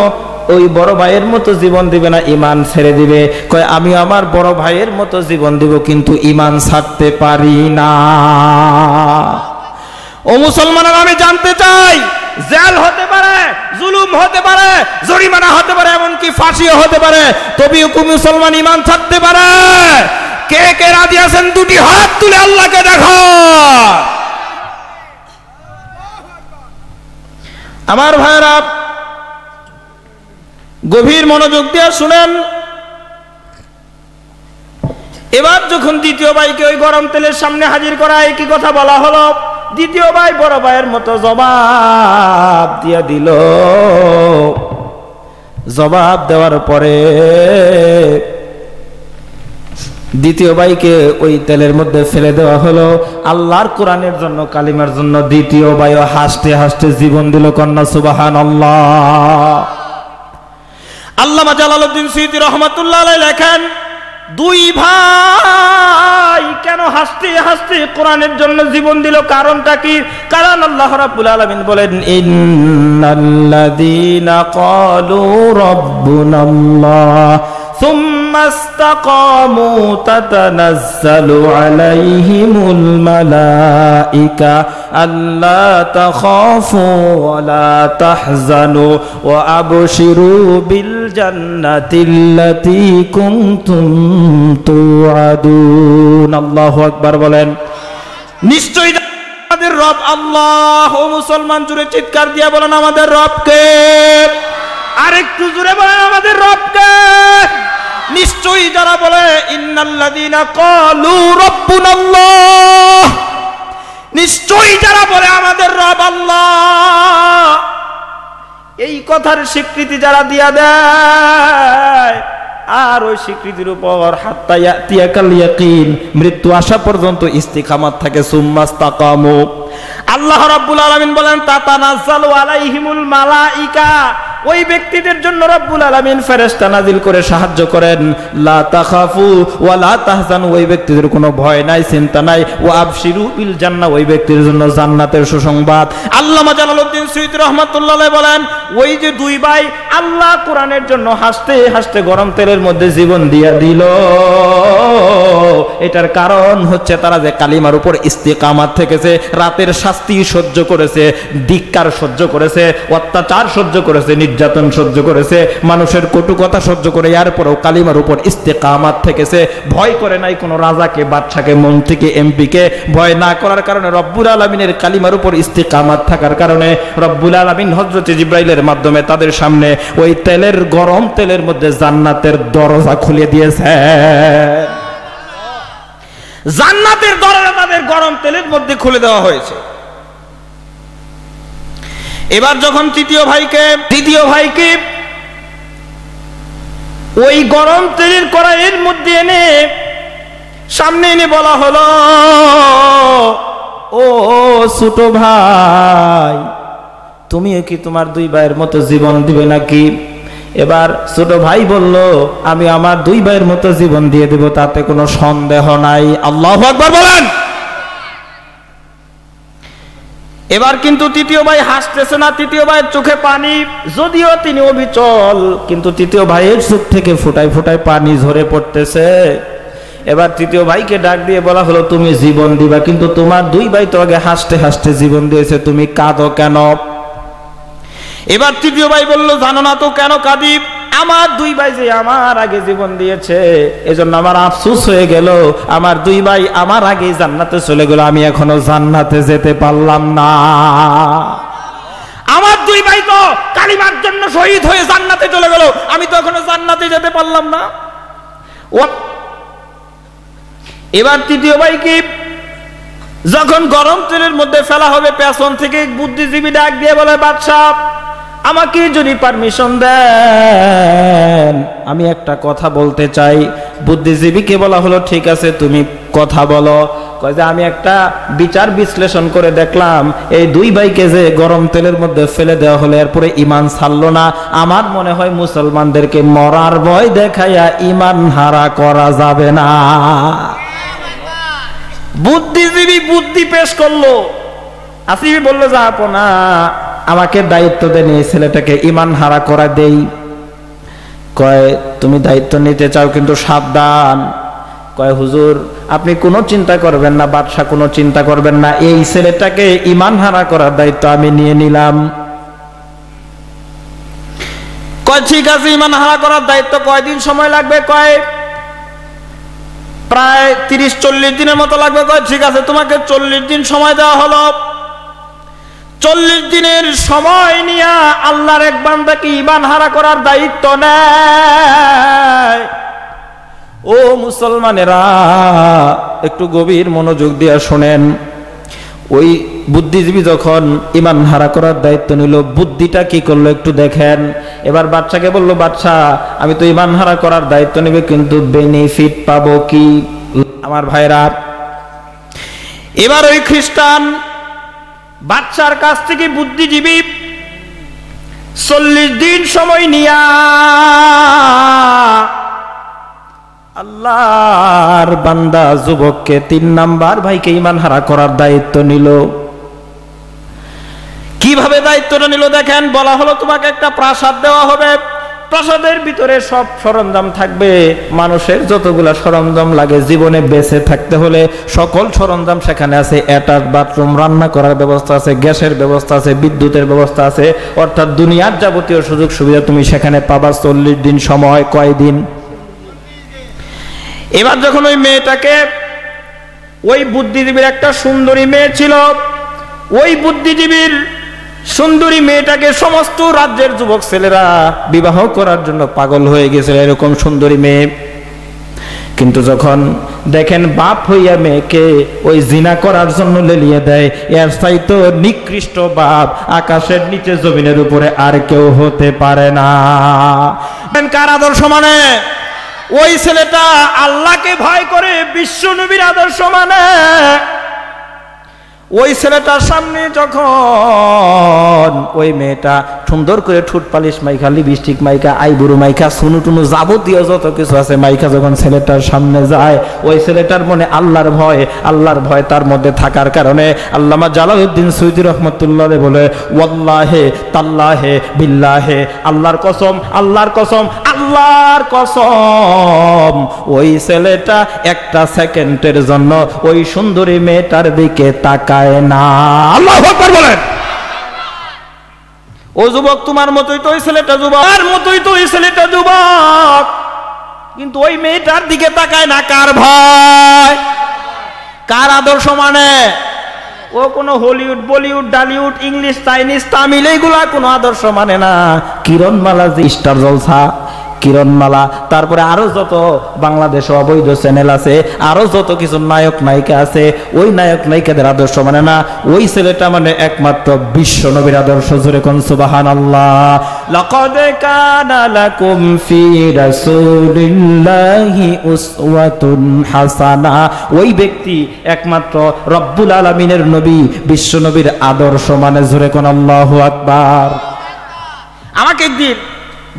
ওই বড় ভাইয়ের মতো জীবন দিবে না ইমান ছেড়ে দিবে। কয়, আমি আমার বড় ভাইয়ের মতো জীবন দিব, কিন্তু ইমান ছাড়তে পারি না। ও মুসলমানের, আমি জানতে চাই জেল হতে পারে, জুলুম হতে পারে, জরিমানা হতে পারে, এমনকি ফাঁসিও হতে পারে। তবেও কু মুসলমান ইমান থাকতে পারে। কে কে রাজি আছেন? দুটি হাত তুলে আল্লাহকে দেখো। আমার ভাইরা গভীর মনোযোগ দিয়ে শুনেন। এবার যখন দ্বিতীয় ভাইকে ওই গরম তেলের সামনে হাজির করা, একই কথা বলা হলো। দ্বিতীয় ভাই, বড় ভাইয়ের মতো জবাব দিয়ে দিল। জবাব দেওয়ার পরে দ্বিতীয় ভাইকে ওই তেলের মধ্যে ফেলে দেওয়া হলো। আল্লাহর কোরআনের জন্য, কালিমার জন্য দ্বিতীয় ভাইও হাসতে হাসতে জীবন দিল কন্যা সুবাহান আল্লাহ আল্লামা জালালউদ্দিন সুইদি রহমাতুল্লাহ লেখেন দুই ভাই কেন হাসতে হাসতে কোরআনের জন্য জীবন দিল? কারণটা কি? কারণ আল্লাহ রাব্বুল আলামিন বলেন, ইন্নাল্লাযীনা ক্বালু রাব্বুনাল্লাহ। ثم استقاموا تتنزل عليهم الملائكة ألا تخافوا ولا تحزنوا وأبشروا بالجنة التي كنتم توعدون الله أكبر বলেন নিশ্চয়ই আমাদের রব আল্লাহ ও মুসলমান জুড়ে চিৎকার দিয়ে বলেন আমাদের রবকে আরেকটু জুড়ে বলেন আমাদের রবকে। নিশ্চয়ই যারা বলে নিশ্চয়ই যারা বলে, আমাদের রব আল্লাহ। এই কথার স্বীকৃতি যারা দিয়া দেয়, আর ওই স্বীকৃতির উপর মৃত্যু আসা পর্যন্ত ইস্তিকামাত থাকে সুম্মাস্তাকামু আল্লাহ রাব্বুল আলামিন বলেন, তাতানাজ্জালু আলাইহিমুল মালাইকা। ওই ব্যক্তিদের জন্য রব্বুল আলামিন ফেরেশতা নাজিল করে সাহায্য করেন, লা তাখাফু ওয়া ওই ব্যক্তিদের কোনো ভয় নাই, চিন্তা নাই। ও আবশিরু বিল জান্নাহ ওই ব্যক্তির জন্য জান্নাতের সুসংবাদ। আল্লামা জালালউদ্দিন সুয়ুতি রাহমাতুল্লাহ বলেন, ওই যে দুই ভাই আল্লাহ কোরআনের জন্য হাসতে হাসতে গরম তেলের মধ্যে জীবন দিয়া দিল। এটার কারণ হচ্ছে তারা যে কালিমার উপর ইস্তিকামাত থেকেছে, রাতের শাস্তি সহ্য করেছে, ধিক্কার সহ্য করেছে, অত্যাচার সহ্য করেছে নির্যাতন সহ্য করেছে, মানুষের কটু কথা সহ্য করে, এর পরেও কালিমার উপর ইস্তেকামাত থেকেছে। ভয় করে নাই কোনো রাজাকে, বাদশাকে, মন্ত্রীকে, এমপিকে। ভয় না করার কারণে রব্বুল আলমিনের কালিমার উপর ইস্তেকামাত থাকার কারণে রব্বুল আলমিন হজরত জিব্রাইলের মাধ্যমে তাদের সামনে ওই তেলের, গরম তেলের মধ্যে জান্নাতের দরজা খুলে দিয়েছে। জান্নাতের দরজা তাদের গরম তেলের মধ্যে খুলে দেওয়া হয়েছে। এবার যখন তৃতীয় ভাইকে তৃতীয় ভাইকে ওই গরম তেলের কড়াইয়ের মধ্যে এনে সামনে এনে বলা হলো, ও ছোট ভাই, তুমিও কি তোমার দুই ভাইয়ের মতো জীবন দিবে নাকি? এবার ছোট ভাই বলল, আমি আমার দুই ভাইয়ের মতো জীবন দিয়ে দেব, তাতে কোনো সন্দেহ নাই। আল্লাহ আকবার বলেন। এবার কিন্তু তৃতীয় ভাই হাসতেছে না, তৃতীয় ভাইয়ের চোখে পানি। যদিও তিনি অবিচল, কিন্তু তৃতীয় ভাইয়ের চোখ থেকে ফুটায় ফুটায় পানি ঝরে পড়তেছে। এবার তৃতীয় ভাইকে ডাক দিয়ে বলা হলো, তুমি জীবন দিবা, কিন্তু তোমার দুই ভাই তো আগে হাসতে হাসতে জীবন দিয়েছে, তুমি কাঁদো কেন? এবার তৃতীয় ভাই বলল, জানো না তো কেন কাঁদি? আমার দুই ভাই যে আমার আগে জীবন দিয়েছে, এজন্য আমার আফসুস হয়ে গেল। আমার দুই ভাই আমার আগে জান্নাতে চলে গেল, আমি এখনও জান্নাতে যেতে পারলাম না। আমার দুই ভাই তো কালিমার জন্য শহীদ হয়ে জান্নাতে চলে গেল, আমি তো এখনও জান্নাতে যেতে পারলাম না। এবার তৃতীয় ভাই কি? যখন গরম তেলের মধ্যে ফেলা হবে, পেছন থেকে বুদ্ধিজীবী ডাক দিয়ে বলে, বাদশাহ আমাকে যদি পারমিশন দেন, আমি একটা কথা বলতে চাই। বুদ্ধিজীবীকে বলা হলো, ঠিক আছে, তুমি কথা বলো। যে, আমি একটা বিচার বিশ্লেষণ করে দেখলাম, এই দুই ভাইকে যে গরম তেলের মধ্যে ফেলে দেওয়া হলো, এরপরে ইমান ছাড়লো না। আমার মনে হয় মুসলমানদেরকে মরার ভয় দেখাইয়া ইমান হারা করা যাবে না। বুদ্ধিজীবী বুদ্ধি পেশ করল। আসিবি বলল, যা, আপনা আমাকে দায়িত্ব দেন এই ছেলেটাকে ইমান হারা করা দেই। কয়, তুমি দায়িত্ব নিতে চাও কিন্তু সাবধান। কয়, হুজুর, আপনি কোনো চিন্তা করবেন না বাদশাহ কোনো চিন্তা করবেন না। এই ছেলেটাকে ইমান হারা করার দায়িত্ব আমি নিয়ে নিলাম। কয়, ঠিক আছে ইমান হারা করার দায়িত্ব কয়দিন সময় লাগবে? কয়, প্রায় তিরিশ চল্লিশ দিনের মতো লাগবে। কয়, ঠিক আছে, তোমাকে চল্লিশ দিন সময় দেওয়া হলো। চল্লিশ দিনের সময় নিয়ে আল্লাহর এক বান্দাকে ইমান হারা করার দায়িত্ব নেয়। ও মুসলমানেরা, একটু গভীর মনোযোগ দিয়ে শোনেন। ওই বুদ্ধিজীবী যখন ইমান হারা করার দায়িত্ব নিল, বুদ্ধিটা কি করল একটু দেখেন। এবার বাচ্চাকে বলল বাচ্চা আমি তো ইমান হারা করার দায়িত্ব নেবে, কিন্তু বেনিফিট পাবো কি? আমার ভাইরা, এবার ওই খ্রিস্টান বাচ্চার কাছ থেকে বুদ্ধিজীবী চল্লিশ দিন সময় নিয়া আল্লাহর বান্দা যুবককে তিন নাম্বার ভাইকে ইমান হারা করার দায়িত্ব নিল। কীভাবে দায়িত্বটা নিল দেখেন, বলা হলো তোমাকে একটা প্রাসাদ দেওয়া হবে। প্রাসাদের ভিতরে সব সরঞ্জাম থাকবে। মানুষের যতগুলা সরঞ্জাম লাগে জীবনে বেঁচে থাকতে হলে সকল সরঞ্জাম সেখানে আছে। অ্যাটাচ বাথরুম, রান্না করার ব্যবস্থা আছে, গ্যাসের ব্যবস্থা আছে, বিদ্যুতের ব্যবস্থা আছে। অর্থাৎ দুনিয়ার যাবতীয় সুযোগ সুবিধা তুমি সেখানে পাবা চল্লিশ দিন সময়, কয় দিন? এবার যখন ওই মেয়েটাকে ওই বুদ্ধিজীবীর একটা সুন্দরী মেয়ে ছিল, ওই বুদ্ধিজীবীর সুন্দরী মেয়েটাকে সমস্ত রাজ্যের যুবক ছেলেরা বিবাহ করার জন্য পাগল হয়ে গেছে এরকম সুন্দরী মেয়ে। কিন্তু যখন দেখেন বাপ হইয়া মেয়েকে ওই জিনা করার জন্য লেলিয়ে দেয়, এর চাইতো নিকৃষ্ট বাপ আকাশের নিচে জমিনের উপরে আর কেউ হতে পারে না। কার আদর্শ মানে? ওই ছেলেটা আল্লাহকে ভয় করে বিশ্ব নবীর আদর্শ মানে। ওই ছেলেটার সামনে যখন ওই মেয়েটা সুন্দর করে ঠুট পালিশ মাইকা লিপস্টিক মাইকা আইবুড়ো মাইকা সুনু টুনু যাবতীয় যত কিছু আছে মাইকা যখন ছেলেটার সামনে যায়, ওই ছেলেটার মনে আল্লাহর ভয় আল্লাহর ভয় তার মধ্যে থাকার কারণে আল্লামা জালালউদ্দিন সৈদি রহমতুল্লাহ বলে, ওয়াল্লাহে তাল্লাহে বিল্লাহে, আল্লাহর কসম আল্লাহর কসম আল্লাহর কসম। ওই ছেলেটা একটা সেকেন্ডের জন্য ওই সুন্দরী মেয়েটার দিকে তাকায় না। আল্লাহ আকবার বলেন। ও যুবক তোমার মতোই তো ওই ছেলেটা যুবক। আর মতোই তো ওই ছেলেটা যুবক। কিন্তু ওই মেয়েটার দিকে তাকায় না কার ভয় কার আদর্শ মানে? ও কোনো Hollywood Bollywood Dhallywood English Chinese Tamil এইগুলা কোনো আদর্শ মানে না। কিরণমালা যে স্টার জলসা কিরণমালা, তারপরে আরও যত বাংলাদেশে অবৈধ চ্যানেল আছে, আরও যত কিছু নায়ক নায়িকা আছে, ওই নায়ক নায়িকাদের আদর্শ মানে না, ওই ছেলেটা মানে একমাত্র বিশ্ব নবীর আদর্শ জোরে কোন সুবাহান আল্লাহ লাকাদ কানা লাকুম ফি রাসূলিল্লাহি উসওয়াতুন হাসানা। ওই ব্যক্তি একমাত্র রব্বুল আলামিনের নবী, বিশ্ব নবীর আদর্শ মানে জোরে কোন আল্লাহু আকবার। আমাকে একদিন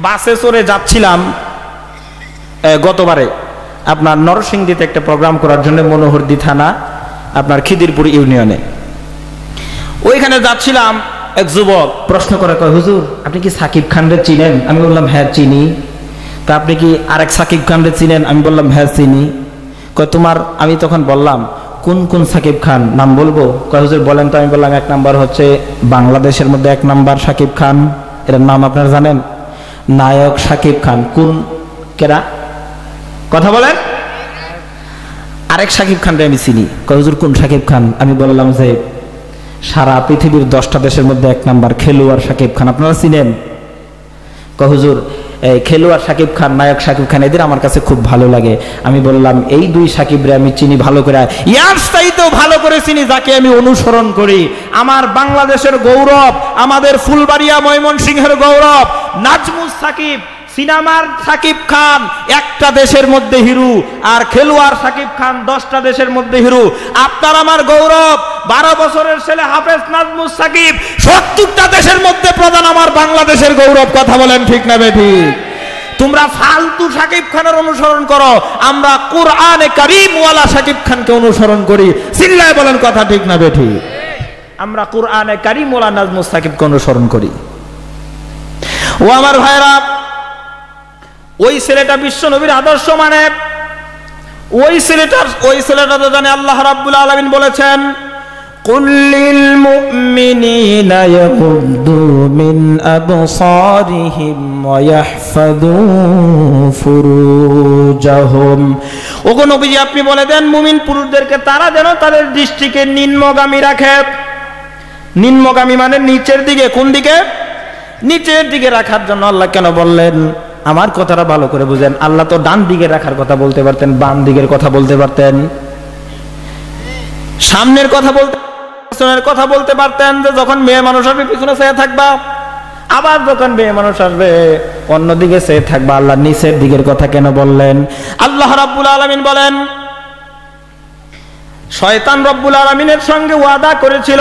বাসে চড়ে যাচ্ছিলাম গতবারে আপনার নরসিংদীতে একটা প্রোগ্রাম করার জন্য মনোহরদি থানা, আপনার খিদিরপুর ইউনিয়নে। ওইখানে যাচ্ছিলাম, এক যুবক প্রশ্ন করে, কয়, হুজুর, আপনি কি সাকিব খানরে চিনেন? আমি বললাম হ্যাঁ চিনি। তা আপনি কি আরেক সাকিব খানরে চিনেন? আমি বললাম হ্যাঁ চিনি। কয়, তোমার, আমি তখন বললাম, কোন কোন সাকিব খান? নাম বলব? কয়, হুজুর, বলেন তো। আমি বললাম, এক নাম্বার হচ্ছে বাংলাদেশের মধ্যে এক নাম্বার সাকিব খান। এর নাম আপনারা জানেন? নায়ক সাকিব খান, কোন কেরা? কথা বলেন। আরেক সাকিব খানরে আমি চিনি। কজুর কোন সাকিব খান? আমি বললাম যে, সারা পৃথিবীর দশটা দেশের মধ্যে এক নাম্বার খেলোয়াড় সাকিব খান। আপনারা চিনেন? কয়, হুজুর এই খেলোয়াড় সাকিব খান, নায়ক সাকিব খান, এদের আমার কাছে খুব ভালো লাগে। আমি বললাম, এই দুই সাকিবরে আমি চিনি ভালো করে। ইয়ার চাইতেও ভালো করে চিনি, যাকে আমি অনুসরণ করি। আমার বাংলাদেশের গৌরব, আমাদের ফুলবাড়িয়া ময়মনসিংহের গৌরব, নাজমুস সাকিব সিনেমার সাকিব খান, একটা দেশের মধ্যে হিরু, আর খেলোয়াড় সাকিব খান, দশটা দেশের মধ্যে হিরু। আপনার আমার গৌরব, বারো বছরের ছেলে হাফেজ নাজমুস সাকিব, সত্তরটা দেশের মধ্যে প্রধান আমার বাংলাদেশের গৌরব, কথা বলেন ঠিক না বেঠি? তোমরা ফালতু সাকিব খানের অনুসরণ করো, আমরা কোরআনে কারিম ওয়ালা সাকিব খানকে অনুসরণ করি। চিল্লায় বলেন কথা ঠিক না বেঠি? আমরা কোরআনে কারিম ওয়ালা নাজমুস সাকিবকে অনুসরণ করি। ও আমার ভাইরা ওই ছেলেটা বিশ্ব নবীর আদর্শ মানে। ওই ছেলেটার, ওই ছেলেটা তো জানে আল্লাহ রাব্বুল আলমিন বলেছেন কুল্লিল মুমিনিনা ইয়াগুদ্দু মিন আবসারিহিম ওয়া ইয়াহফাযু ফুরুজাহুম। নবীজি, আপনি বলে দেন, মুমিন পুরুষদেরকে তারা যেন তাদের দৃষ্টিকে নিম্নগামী রাখে। নিম্নগামী মানে নিচের দিকে, কোন দিকে? নিচের দিকে রাখার জন্য আল্লাহ কেন বললেন? আমার কথাটা ভালো করে বুঝেন। আল্লাহ তো ডান দিকে রাখার কথা বলতে পারতেন, বাম দিকের কথা বলতে পারতেন। সামনের কথা বলতে কথা বলতে পারতেন যে যখন মেয়ে মানুষ আসবে, পিছনে চেয়ে থাকবা। আবার যখন মেয়ে মানুষ আসবে, অন্যদিকে চেয়ে থাকবা। আল্লাহ নিচের দিকের কথা কেন বললেন? আল্লাহ রাব্বুল আলামিন বলেন, শয়তান রব্বুল আলামিনের সঙ্গে ওয়াদা করেছিল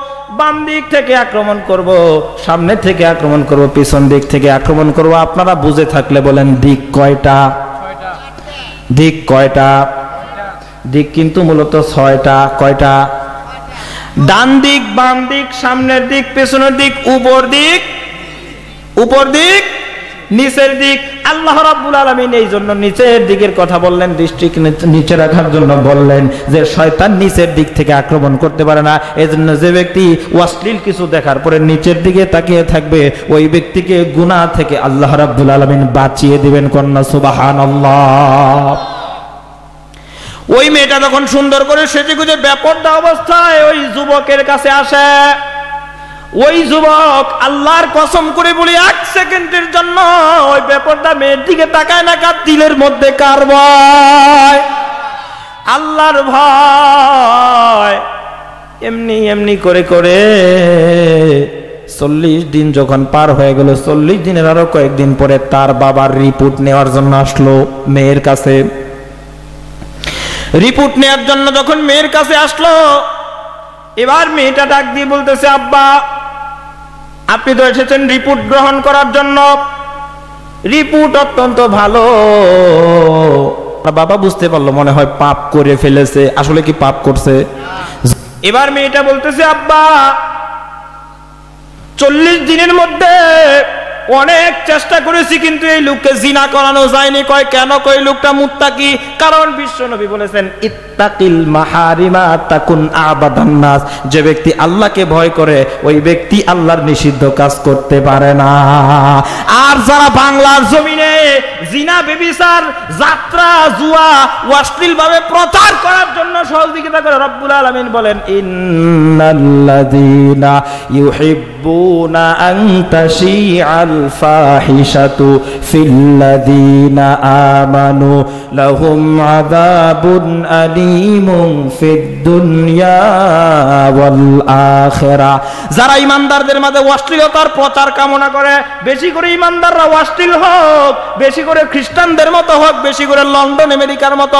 বাম দিক থেকে আক্রমণ করব, সামনে থেকে আক্রমণ করব, পিছন দিক থেকে আক্রমণ করব। আপনারা বুঝে থাকলে বলেন, দিক কয়টা? দিক কয়টা? দিক কিন্তু মূলত ছয়টা। কয়টা? ডান দিক, বাম দিক, সামনের দিক, পেছনের দিক, উপর দিক উপর দিক, নিচের দিক আল্লাহ রাব্বুল আলামিন এই জন্য নিচের দিকের কথা বললেন দৃষ্টি নিচে রাখার জন্য বললেন যে শয়তান নিচের দিক থেকে আক্রমণ করতে পারে না। এজন্য যে ব্যক্তি অশ্লীল কিছু দেখার পরে নিচের দিকে তাকিয়ে থাকবে, ওই ব্যক্তিকে গুনাহ থেকে আল্লাহ রাব্বুল আলামিন বাঁচিয়ে দিবেন কন্যা, সুবহানাল্লাহ। ওই মেয়েটা যখন সুন্দর করে সেজে গুজে ব্যাপারটা অবস্থায় ওই যুবকের কাছে আসে। ওই যুবক আল্লাহর কসম করে বলি, এক সেকেন্ডের জন্য ওই ব্যাপারটা মেয়ের দিকে তাকায় না, কার দিলের মধ্যে কার ভয় আল্লাহর ভয়। এমনি এমনি করে করে চল্লিশ দিন যখন পার হয়ে গেল, চল্লিশ দিনের আরও কয়েকদিন পরে তার বাবার রিপোর্ট নেওয়ার জন্য আসলো মেয়ের কাছে। রিপোর্ট নেওয়ার জন্য যখন মেয়ের কাছে আসলো, এবার মেয়েটা ডাক দিয়ে বলতেছে, আব্বা আপনি তো এসেছেন রিপোর্ট গ্রহণ করার জন্য। রিপোর্ট অত্যন্ত ভালো। বাবা বুঝতে পারল, মনে হয় পাপ করে ফেলেছে। আসলে কি পাপ করছে? এবার মেয়েটা বলতেছে, আব্বা, চল্লিশ দিনের মধ্যে অনেক চেষ্টা করেছি, কিন্তু এই লোককে জিনা করানো যায়নি। কয়, কেন? কয় লোকটা মুত্তাকি। কারণ বিশ্ব নবী বলেছেন ইত্তাকিল মাহারিমা তাকুন আবাদান যে ব্যক্তি আল্লাহকে ভয় করে, ওই ব্যক্তি আল্লাহর নিষিদ্ধ কাজ করতে পারে না। আর যারা বাংলার জমিনে জিনা বেবিসার যাত্রা, জুয়া অশ্লীল ভাবে প্রচার করার জন্য সহযোগিতা করে রব্বুল আলামিন বলেন, ইন্নাল্লাযীনা ইউহিব্বুনা আন তাশিআল ফাহিশাতু ফিল্লাযীনা আমানু, লাহুম আযাবুন যারা ইমানদারদের মাঝে অশ্লীলতার প্রচার কামনা করে, বেশি করে ইমানদাররা অশ্লীল হোক, বেশি করে খ্রিস্টানদের মতো হোক, বেশি করে লন্ডন, আমেরিকার মতো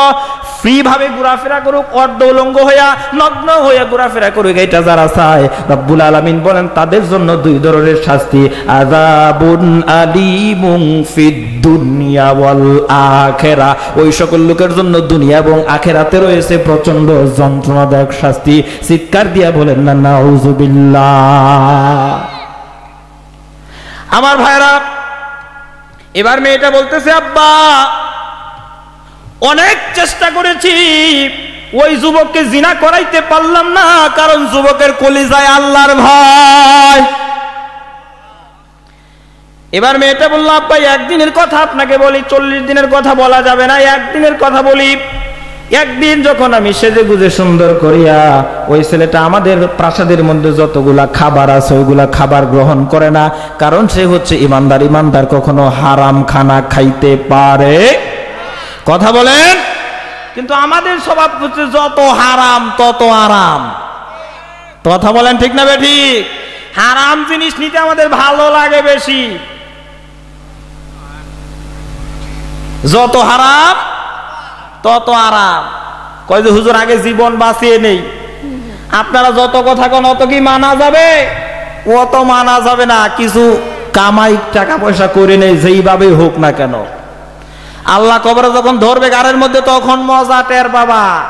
ফ্রি ভাবে ঘোরাফেরা করুক অর্ধ উলঙ্গ হইয়া নগ্ন হইয়া ঘোরাফেরা করুক এটা যারা চায়, রব্বুল আলামিন বলেন, তাদের জন্য দুই ধরনের শাস্তি, আযাবুন আলিমুন ফিদ দুনিয়া ওয়াল আখিরা। ওই সকল লোকের জন্য দুনিয়া এবং আখেরাতে রয়েছে প্রচণ্ড যন্ত্রণাদায়ক শাস্তি। চিৎকার দিয়া বলেন, না, নাউজুবিল্লাহ। আমার ভাইরা এবার মেয়েটা বলতেছে, আব্বা, অনেক চেষ্টা করেছি, ওই যুবককে জিনা করাইতে পারলাম না, কারণ যুবকের কলিজায় আল্লাহর ভয়। এবার মেয়েটা বলল, আব্বা, একদিনের কথা আপনাকে বলি, চল্লিশ দিনের কথা বলা যাবে না, একদিনের কথা বলি। একদিন যখন আমি সেজে গুজে সুন্দর করিয়া ওই ছেলেটা আমাদের প্রাসাদের মধ্যে যতগুলা খাবার আছে, ওইগুলা খাবার গ্রহণ করে না, কারণ সে হচ্ছে ইমানদার। ইমানদার কখনো হারাম খানা খাইতে পারে। কথা বলেন? কিন্তু আমাদের স্বভাব হচ্ছে যত হারাম, তত আরাম। কথা বলেন ঠিক না বেঠি? হারাম জিনিস নিতে আমাদের ভালো লাগে বেশি। যত হারাম তত আরাম। কয় যে, হুজুর, আগে জীবন বাঁচিয়ে নেই। আপনারা যত কথা কন, অত কি মানা যাবে? অত মানা যাবে না, কিছু কামাই টাকা পয়সা করে নেই যেইভাবে হোক না কেন। আল্লাহ কবরে যখন ধরবে গাড়ের মধ্যে, তখন মজা টের বাবা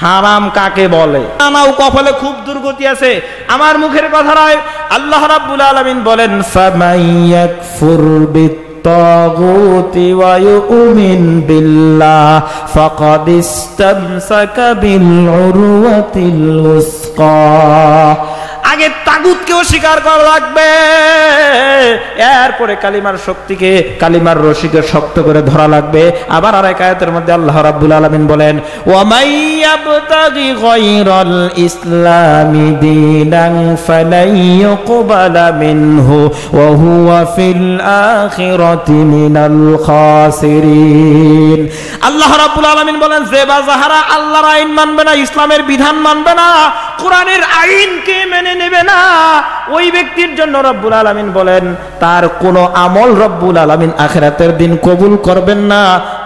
হারাম কাকে বলে? নাও কপালে খুব দুর্গতি আছে। আমার মুখের কথা নয়, আল্লাহ রাব্বুল আলামিন বলেন, ফামাইয়াকফুর বিত الطاغوت ويؤمن بالله فقد استمسك بالعروة الوثقى. আগে তাগুতকেও স্বীকার করা লাগবে। এরপরে কালিমার শক্তিকে, কালিমার রশিকে শক্ত করে ধরা লাগবে। আবার আর এক আয়াতের মধ্যে আল্লাহ রাব্বুল আলামিন বলেন ওয়ামাইয়াবতাগি গায়রাল ইসলামি দীনান ফালাই ইউকবালা মিনহু ওয়া হুয়া ফিল আখিরাতি মিনাল খাসিরিন। আল্লাহ রাব্বুল আলামিন বলেন, যে বা যাহারা আল্লাহর আইন মানবে না, ইসলামের বিধান মানবে না, কোরআনের আইনকে মেনে নেবে না। ওই ব্যক্তির জন্য রব্বুল আলামিন বলেন, তার কোন আমল রব্বুল আলামিন আখেরাতের দিন কবুল করবেন না।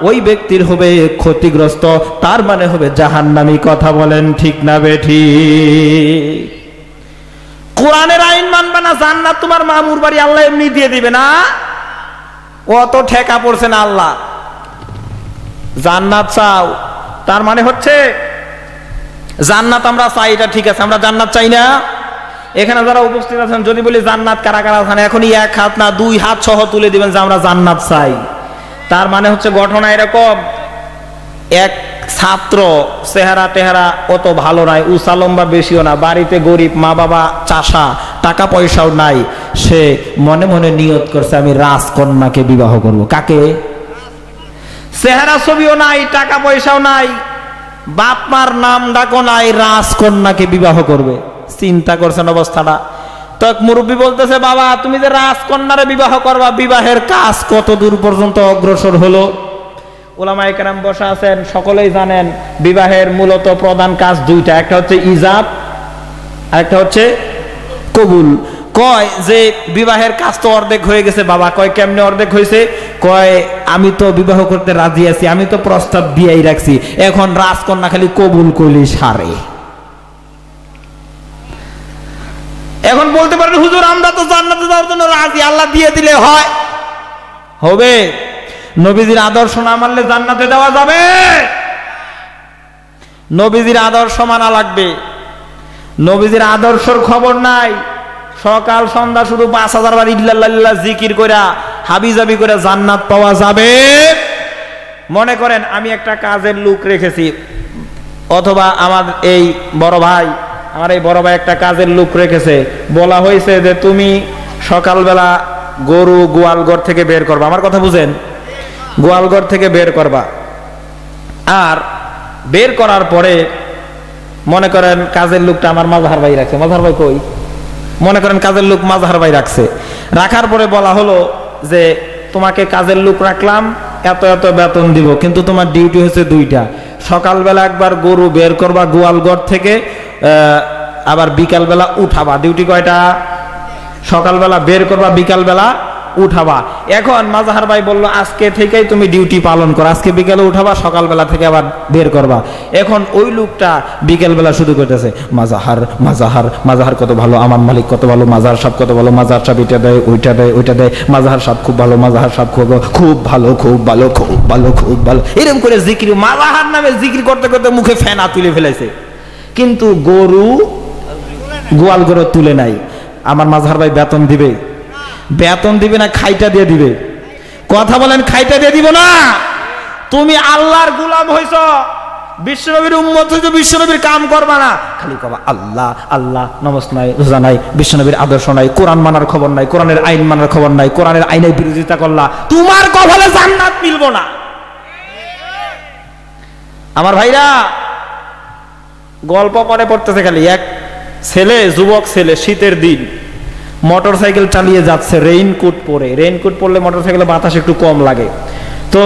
ওই ব্যক্তির হবে ক্ষতিগ্রস্ত, তার মানে হবে জাহান্নামী কথা বলেন ঠিক না বেঠি কোরআনের আইন মানবে না, জান্নাত তোমার মামুর বাড়ি আল্লাহ এমনি দিয়ে দিবে না? অত ঠেকা পড়ছে না আল্লাহ। জান্নাত চাও, তার মানে হচ্ছে জান্নাত আমরা চাই, এটা ঠিক আছে, আমরা জান্নাত চাই না? এখানে যারা উপস্থিত আছেন, যদি বলি জান্নাত কারা কারা আছেন এখনই এক হাত না, দুই হাত সহ তুলে দিবেন যে আমরা জান্নাত চাই। তার মানে হচ্ছে ঘটনা এরকম, এক ছাত্র চেহারা টেহারা অত ভালো নাই, উঁচা লম্বা বেশিও না, বাড়িতে গরিব, মা বাবা চাষা, টাকা পয়সাও নাই, সে মনে মনে নিয়ত করছে, আমি রাজকন্যাকে বিবাহ করব। কাকে? চেহারা ছবিও নাই, টাকা পয়সাও নাই বাপ মার নাম ডাকো নাই, রাজকন্যাকে বিবাহ করবে। চিন্তা করছেন অবস্থাটা। তো মুরব্বী বলতেছে, বাবা, তুমি যে রাজকন্যারে বিবাহ করবা, বিবাহের কাজ কত দূর পর্যন্ত অগ্রসর হলো? ওলামা একরাম বসা আছেন, সকলেই জানেন, বিবাহের মূলত প্রধান কাজ দুইটা, একটা হচ্ছে ইজাব, আর একটা হচ্ছে কবুল। কয় যে, বিবাহের কাজ তো অর্ধেক হয়ে গেছে, বাবা, কয় কেমনে অর্ধেক হয়েছে? কয়, আমি তো বিবাহ করতে রাজি আছি, আমি তো প্রস্তাব দিয়েই রাখছি, এখন রাজকন্যা খালি কবুল করলি সারে। এখন বলতে পারেন, হুজুর, আমরা তো জান্নাতে যাওয়ার জন্য রাজি, আল্লাহ দিয়ে দিলে হয়। হবে। নবীজির আদর্শ না মানলে জান্নাতে দেওয়া যাবে। নবীজির আদর্শ মানা লাগবে। নবীজির আদর্শর খবর নাই। সকাল, সন্ধ্যা শুধু পাঁচ হাজার বার ইল্লাল্লাহ জিকির করে হাবিজাবি করে জান্নাত পাওয়া যাবে। মনে করেন, আমি একটা কাজের লুক রেখেছি, অথবা আমার এই বড় ভাই আমার এই বড় ভাই একটা কাজের লুক রেখেছে। বলা হয়েছে যে তুমি সকালবেলা গরু গোয়ালঘর থেকে বের করবা। আমার কথা বুঝেন? গোয়ালঘর থেকে বের করবা। আর বের করার পরে মনে করেন কাজের লোকটা আমার মাঝহার ভাই রাখছে। মাঝহার ভাই কই? মনে করেন কাজের লোক মাঝহার ভাই রাখছে। রাখার পরে বলা হলো যে, তোমাকে কাজের লোক রাখলাম, এত এত বেতন দিব, কিন্তু তোমার ডিউটি হচ্ছে দুইটা। সকালবেলা একবার গরু বের করবা গোয়ালঘর থেকে আবার বিকালবেলা উঠাবা। ডিউটি কয়টা? সকালবেলা বের করবা, বিকালবেলা উঠাবা। এখন মাজাহার ভাই বলল, আজকে থেকেই তুমি ডিউটি পালন করো। আজকে বিকেলে উঠাবা, সকালবেলা থেকে আবার বের করবা। এখন ওই লোকটা বিকেলবেলা শুরু করতেছে, মাজাহার মাজাহার মাজাহার কত ভালো, আমার মালিক কত ভালো, মাজাহার সাহেব কত ভালো, মাজাহার সাহেব এটা দেয়, ওইটা দেয় ওইটা দেয়, মাজাহার সাহেব খুব ভালো, মাজাহার সাহেব খুব খুব ভালো খুব ভালো খুব ভালো খুব ভালো। এরকম করে জিকির, মাজাহার নামে জিকির করতে করতে মুখে ফেনা তুলে ফেলেছে কিন্তু গরু গোয়াল গরু তুলে নাই। আমার মাঝহার ভাই বেতন দিবে। বেতন দিবে না, খাইটা দিয়ে দিবে। কথা বলেন, খাইটা দিয়ে দিব না। তুমি আল্লাহর গুলাম হইছ। বিশ্বনবীর উম্মত হইছো, বিশ্বনবীর কাম করবা না। খালি কবা, আল্লাহ আল্লাহ নমস নাই, রোজা নাই, বিশ্বনবীর আদর্শ নাই, কোরআন মানার খবর নাই, কোরআনের আইন মানার খবর নাই, কোরআনের আইনের বিরোধিতা করলা। তোমার কপালে জান্নাত মিলবো না। আমার ভাইরা গল্প পরে পড়তেছে খালি, এক ছেলে, যুবক ছেলে, শীতের দিন মোটর সাইকেল চালিয়ে যাচ্ছে রেইনকোট পরে রেইনকোট পরলে মোটর সাইকেলে বাতাস একটু কম লাগে। তো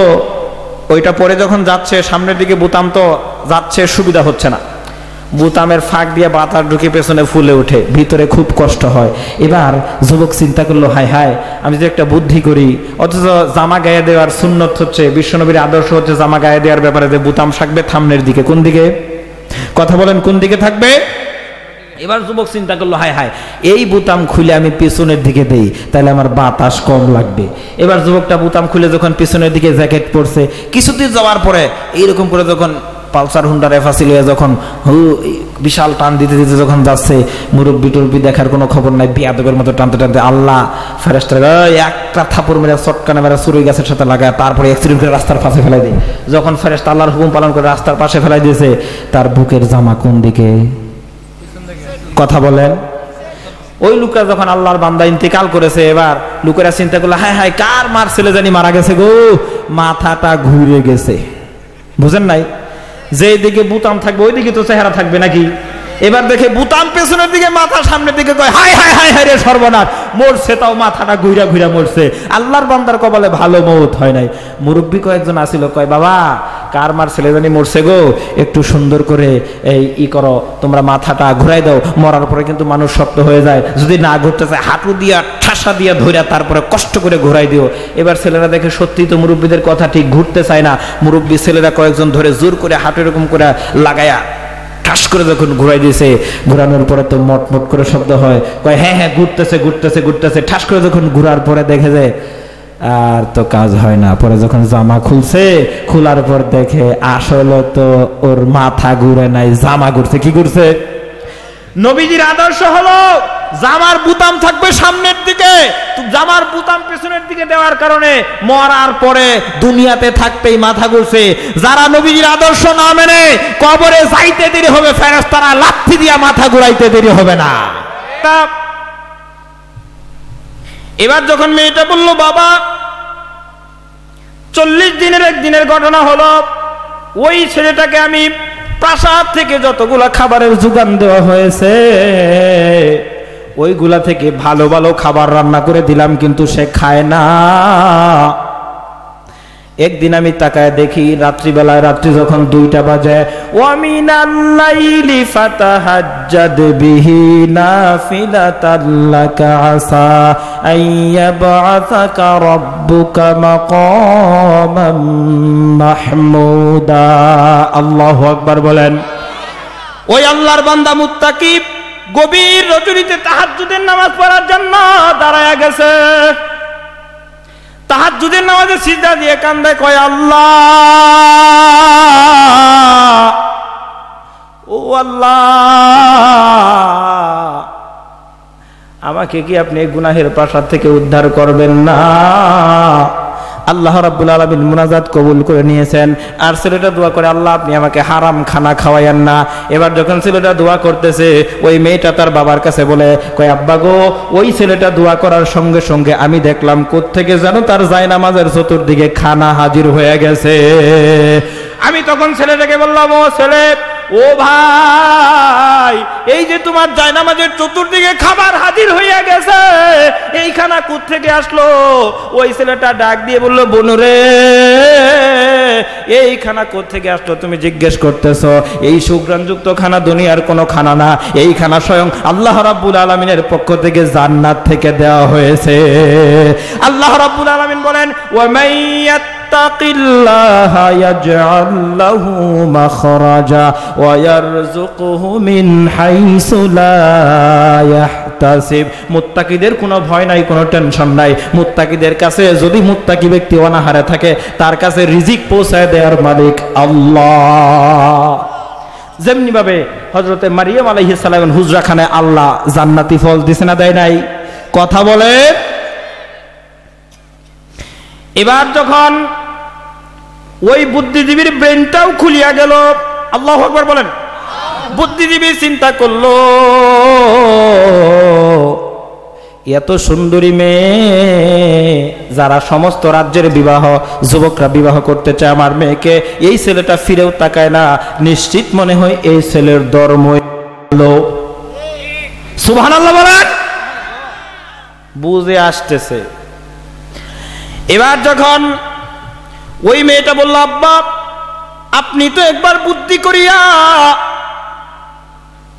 ওইটা পরে যখন যাচ্ছে, সামনের দিকে বুতাম তো যাচ্ছে, সুবিধা হচ্ছে না। বুতামের ফাঁক দিয়ে বাতাস ঢুকে পেছনে ফুলে ওঠে, ভিতরে খুব কষ্ট হয়। এবার যুবক চিন্তা করল, হায় হায়, আমি যে একটা বুদ্ধি করি, অথচ জামা গায়ে দেওয়ার সুন্নত হচ্ছে, বিশ্বনবীর আদর্শ হচ্ছে জামা গায়ে দেওয়ার ব্যাপারে যে বুতাম থাকবে থামনের দিকে। কোন দিকে? কথা বলেন, কোন দিকে থাকবে? এবার যুবক চিন্তা করল, হায় হায়, এই বুতাম খুলে আমি পিছনের দিকে দেই, তাহলে আমার বাতাস কম লাগবে। এবার যুবকটা বুতাম খুলে যখন পিছনের দিকে জ্যাকেট পরছে, কিছুদিন যাওয়ার পরে এইরকম করে যখন পালসার হুন্ডার এফাসি লইয়া যখন হু, বিশাল টান দিতে দিতে যখন যাচ্ছে, মুরব্বি টুরব্বি দেখার কোনো খবর নাই, বিয়াদবের মতো টানতে টানতে আল্লাহ ফেরেস্টার একটা থাপুর মেরে চটকানে মেরে চুরুই গাছের সাথে লাগায়, তারপরে অ্যাক্সিডেন্ট করে রাস্তার পাশে ফেলাই দেয়। যখন ফেরেস্ট আল্লাহর হুকুম পালন করে রাস্তার পাশে ফেলাই দিয়েছে, তার বুকের জামা কোন দিকে? কথা বলেন। ওই লোকটা যখন আল্লাহর বান্দা ইন্তেকাল করেছে, এবার লোকেরা চিন্তা করল, হায় হায়, কার মার ছেলে জানি মারা গেছে গো? মাথাটা ঘুরে গেছে। বুঝেন নাই? যে দিকে বুতাম থাকবে ওই দিকে তো চেহারা থাকবে নাকি? এবার দেখে বুতাম পেছনের দিকে, মাথা সামনের দিকে কয় হাই হাই হাই হাই রে সর্বনাশ! মরছে তাও মাথাটা ঘুরা ঘুরা মরছে। আল্লাহর বান্দার কপালে ভালো মৌত হয় নাই। মুরব্বী কয়েকজন আসিল, কয়, বাবা, কার মার ছেলে জানি মরছে গো? একটু সুন্দর করে এই ই করো, তোমরা মাথাটা ঘুরাই দাও। মরার পরে কিন্তু মানুষ শক্ত হয়ে যায়। যদি না ঘুরতে চায় হাঁটু দিয়া, ঠাসা দিয়া ধইরা তারপরে কষ্ট করে ঘুরাই দিও। এবার ছেলেরা দেখে সত্যি তো মুরব্বীদের কথা ঠিক ঘুরতে চায় না। মুরব্বী ছেলেরা কয়েকজন ধরে জোর করে হাঁটু এরকম করে লাগায়া ঠাস করে যখন ঘুরাই দিয়েছে ঘুরানোর পরে তো মট মট করে শব্দ হয়। কয় হ্যাঁ হ্যাঁ ঘুরতেছে ঘুরতেছে ঘুরতেছে। ঠাস করে যখন ঘুরার পরে দেখে যায় আর তো কাজ হয় না। পরে যখন জামা খুলছে, খোলার পর দেখে আসলে তো ওর মাথা ঘুরে নাই, জামা ঘুরছে। কি ঘুরছে? নবীজির আদর্শ হলো জামার বুতাম থাকবে সামনের দিকে। জামার বুতাম পেছনের দিকে দেওয়ার কারণে মরার পরে দুনিয়াতে থাকতেই মাথা ঘুরছে। যারা নবীজির আদর্শ না মেনে কবরে যাইতে দেরি হবে, ফেরেশতারা লাথি দিয়া মাথা ঘুরাইতে দেরি হবে না। তা- এবার যখন মেয়েটা বলল, বাবা, চল্লিশ দিনের একদিনের ঘটনা হলো, ওই ছেলেটাকে আমি প্রাসাদ থেকে যতগুলো খাবারের যোগান দেওয়া হয়েছে ওইগুলা থেকে ভালো ভালো খাবার রান্না করে দিলাম, কিন্তু সে খায় না। একদিন আমি তাকায় দেখি রাত্রিবেলায় রাত্রি যখন দুইটা বাজে ওয়ামিনাল্লাইলি ফাতাহাজ্জাদ আল্লাহু আকবার বলেন, ওই আল্লাহর বান্দা মুত্তাকি গভীর রজনীতে তাহাজ্জুদের নামাজ পড়ার জন্য দাঁড়ায় গেছে। তাহাজ্জুদের নামাজে সিজদা দিয়ে কান্দে কয়, আল্লাহ, ও আল্লাহ, আমাকে কি আপনি গুনাহের প্রাসাদ থেকে উদ্ধার করবেন না? আল্লাহ রাব্বুল আলামিন মুনাজাত কবুল করে নিয়েছেন। আর ছেলেটা দোয়া করে, আল্লাহ, আপনি আমাকে হারাম খানা খাওয়াইয়েন না। এবার যখন ছেলেটা দোয়া করতেছে, ওই মেয়েটা তার বাবার কাছে বলে, কয়, আব্বা গো, ওই ছেলেটা দোয়া করার সঙ্গে সঙ্গে আমি দেখলাম কোত্থেকে জানো তার জায়নামাজের চতুর্দিকে খানা হাজির হয়ে গেছে। আমি তখন ছেলেটাকে বললাম, ও ছেলে ও ভাই, এই যে তোমার জায়নামাজের চতুর্দিকে খাবার হাজির হইয়া গেছে এই খানা থেকে আসলো? ওই ছেলেটা ডাক দিয়ে বলল বনুরে এই খানা থেকে আসলো তুমি জিজ্ঞেস করতেছ? এই সুগ্রাণযুক্ত খানা দুনিয়ার কোনো খানা না। এই খানা স্বয়ং আল্লাহ রাব্বুল আলমিনের পক্ষ থেকে জান্নাত থেকে দেওয়া হয়েছে। আল্লাহ রাব্বুল আলমিন বলেন ওয়ামাইয়াত يتق الله يجعل له مخرجا ويرزقه من حيث لا يحتسب মুত্তাকিদের কোনো ভয় নাই কোনো টেনশন নাই মুত্তাকিদের কাছে যদি মুত্তাকি ব্যক্তি অনাহারে থাকে তার কাছে রিজিক পৌঁছায় দেওয়ার মালিক আল্লাহ যেমনি ভাবে হজরতে মারিয়াম আলাইহিস সালাম হুজরাখানে আল্লাহ জান্নাতি ফল দিছে না দেয় নাই কথা বলে এবার যখন ওই বুদ্ধিজীবীর ব্রেনটাও খুলিয়া গেল। আল্লাহ আকবর বলেন। বুদ্ধিজীবী চিন্তা করল এত সুন্দরী মেয়ে যারা সমস্ত রাজ্যের বিবাহ যুবকরা বিবাহ করতে চায় আমার মেয়েকে এই ছেলেটা ফিরেও তাকায় না। নিশ্চিত মনে হয় এই ছেলের ধর্ম সুবহান আল্লাহ বলেন। বুঝে আসতেছে। এবার যখন ওই মেয়েটা বলল, আব্বা, আপনি তো একবার বুদ্ধি করিয়া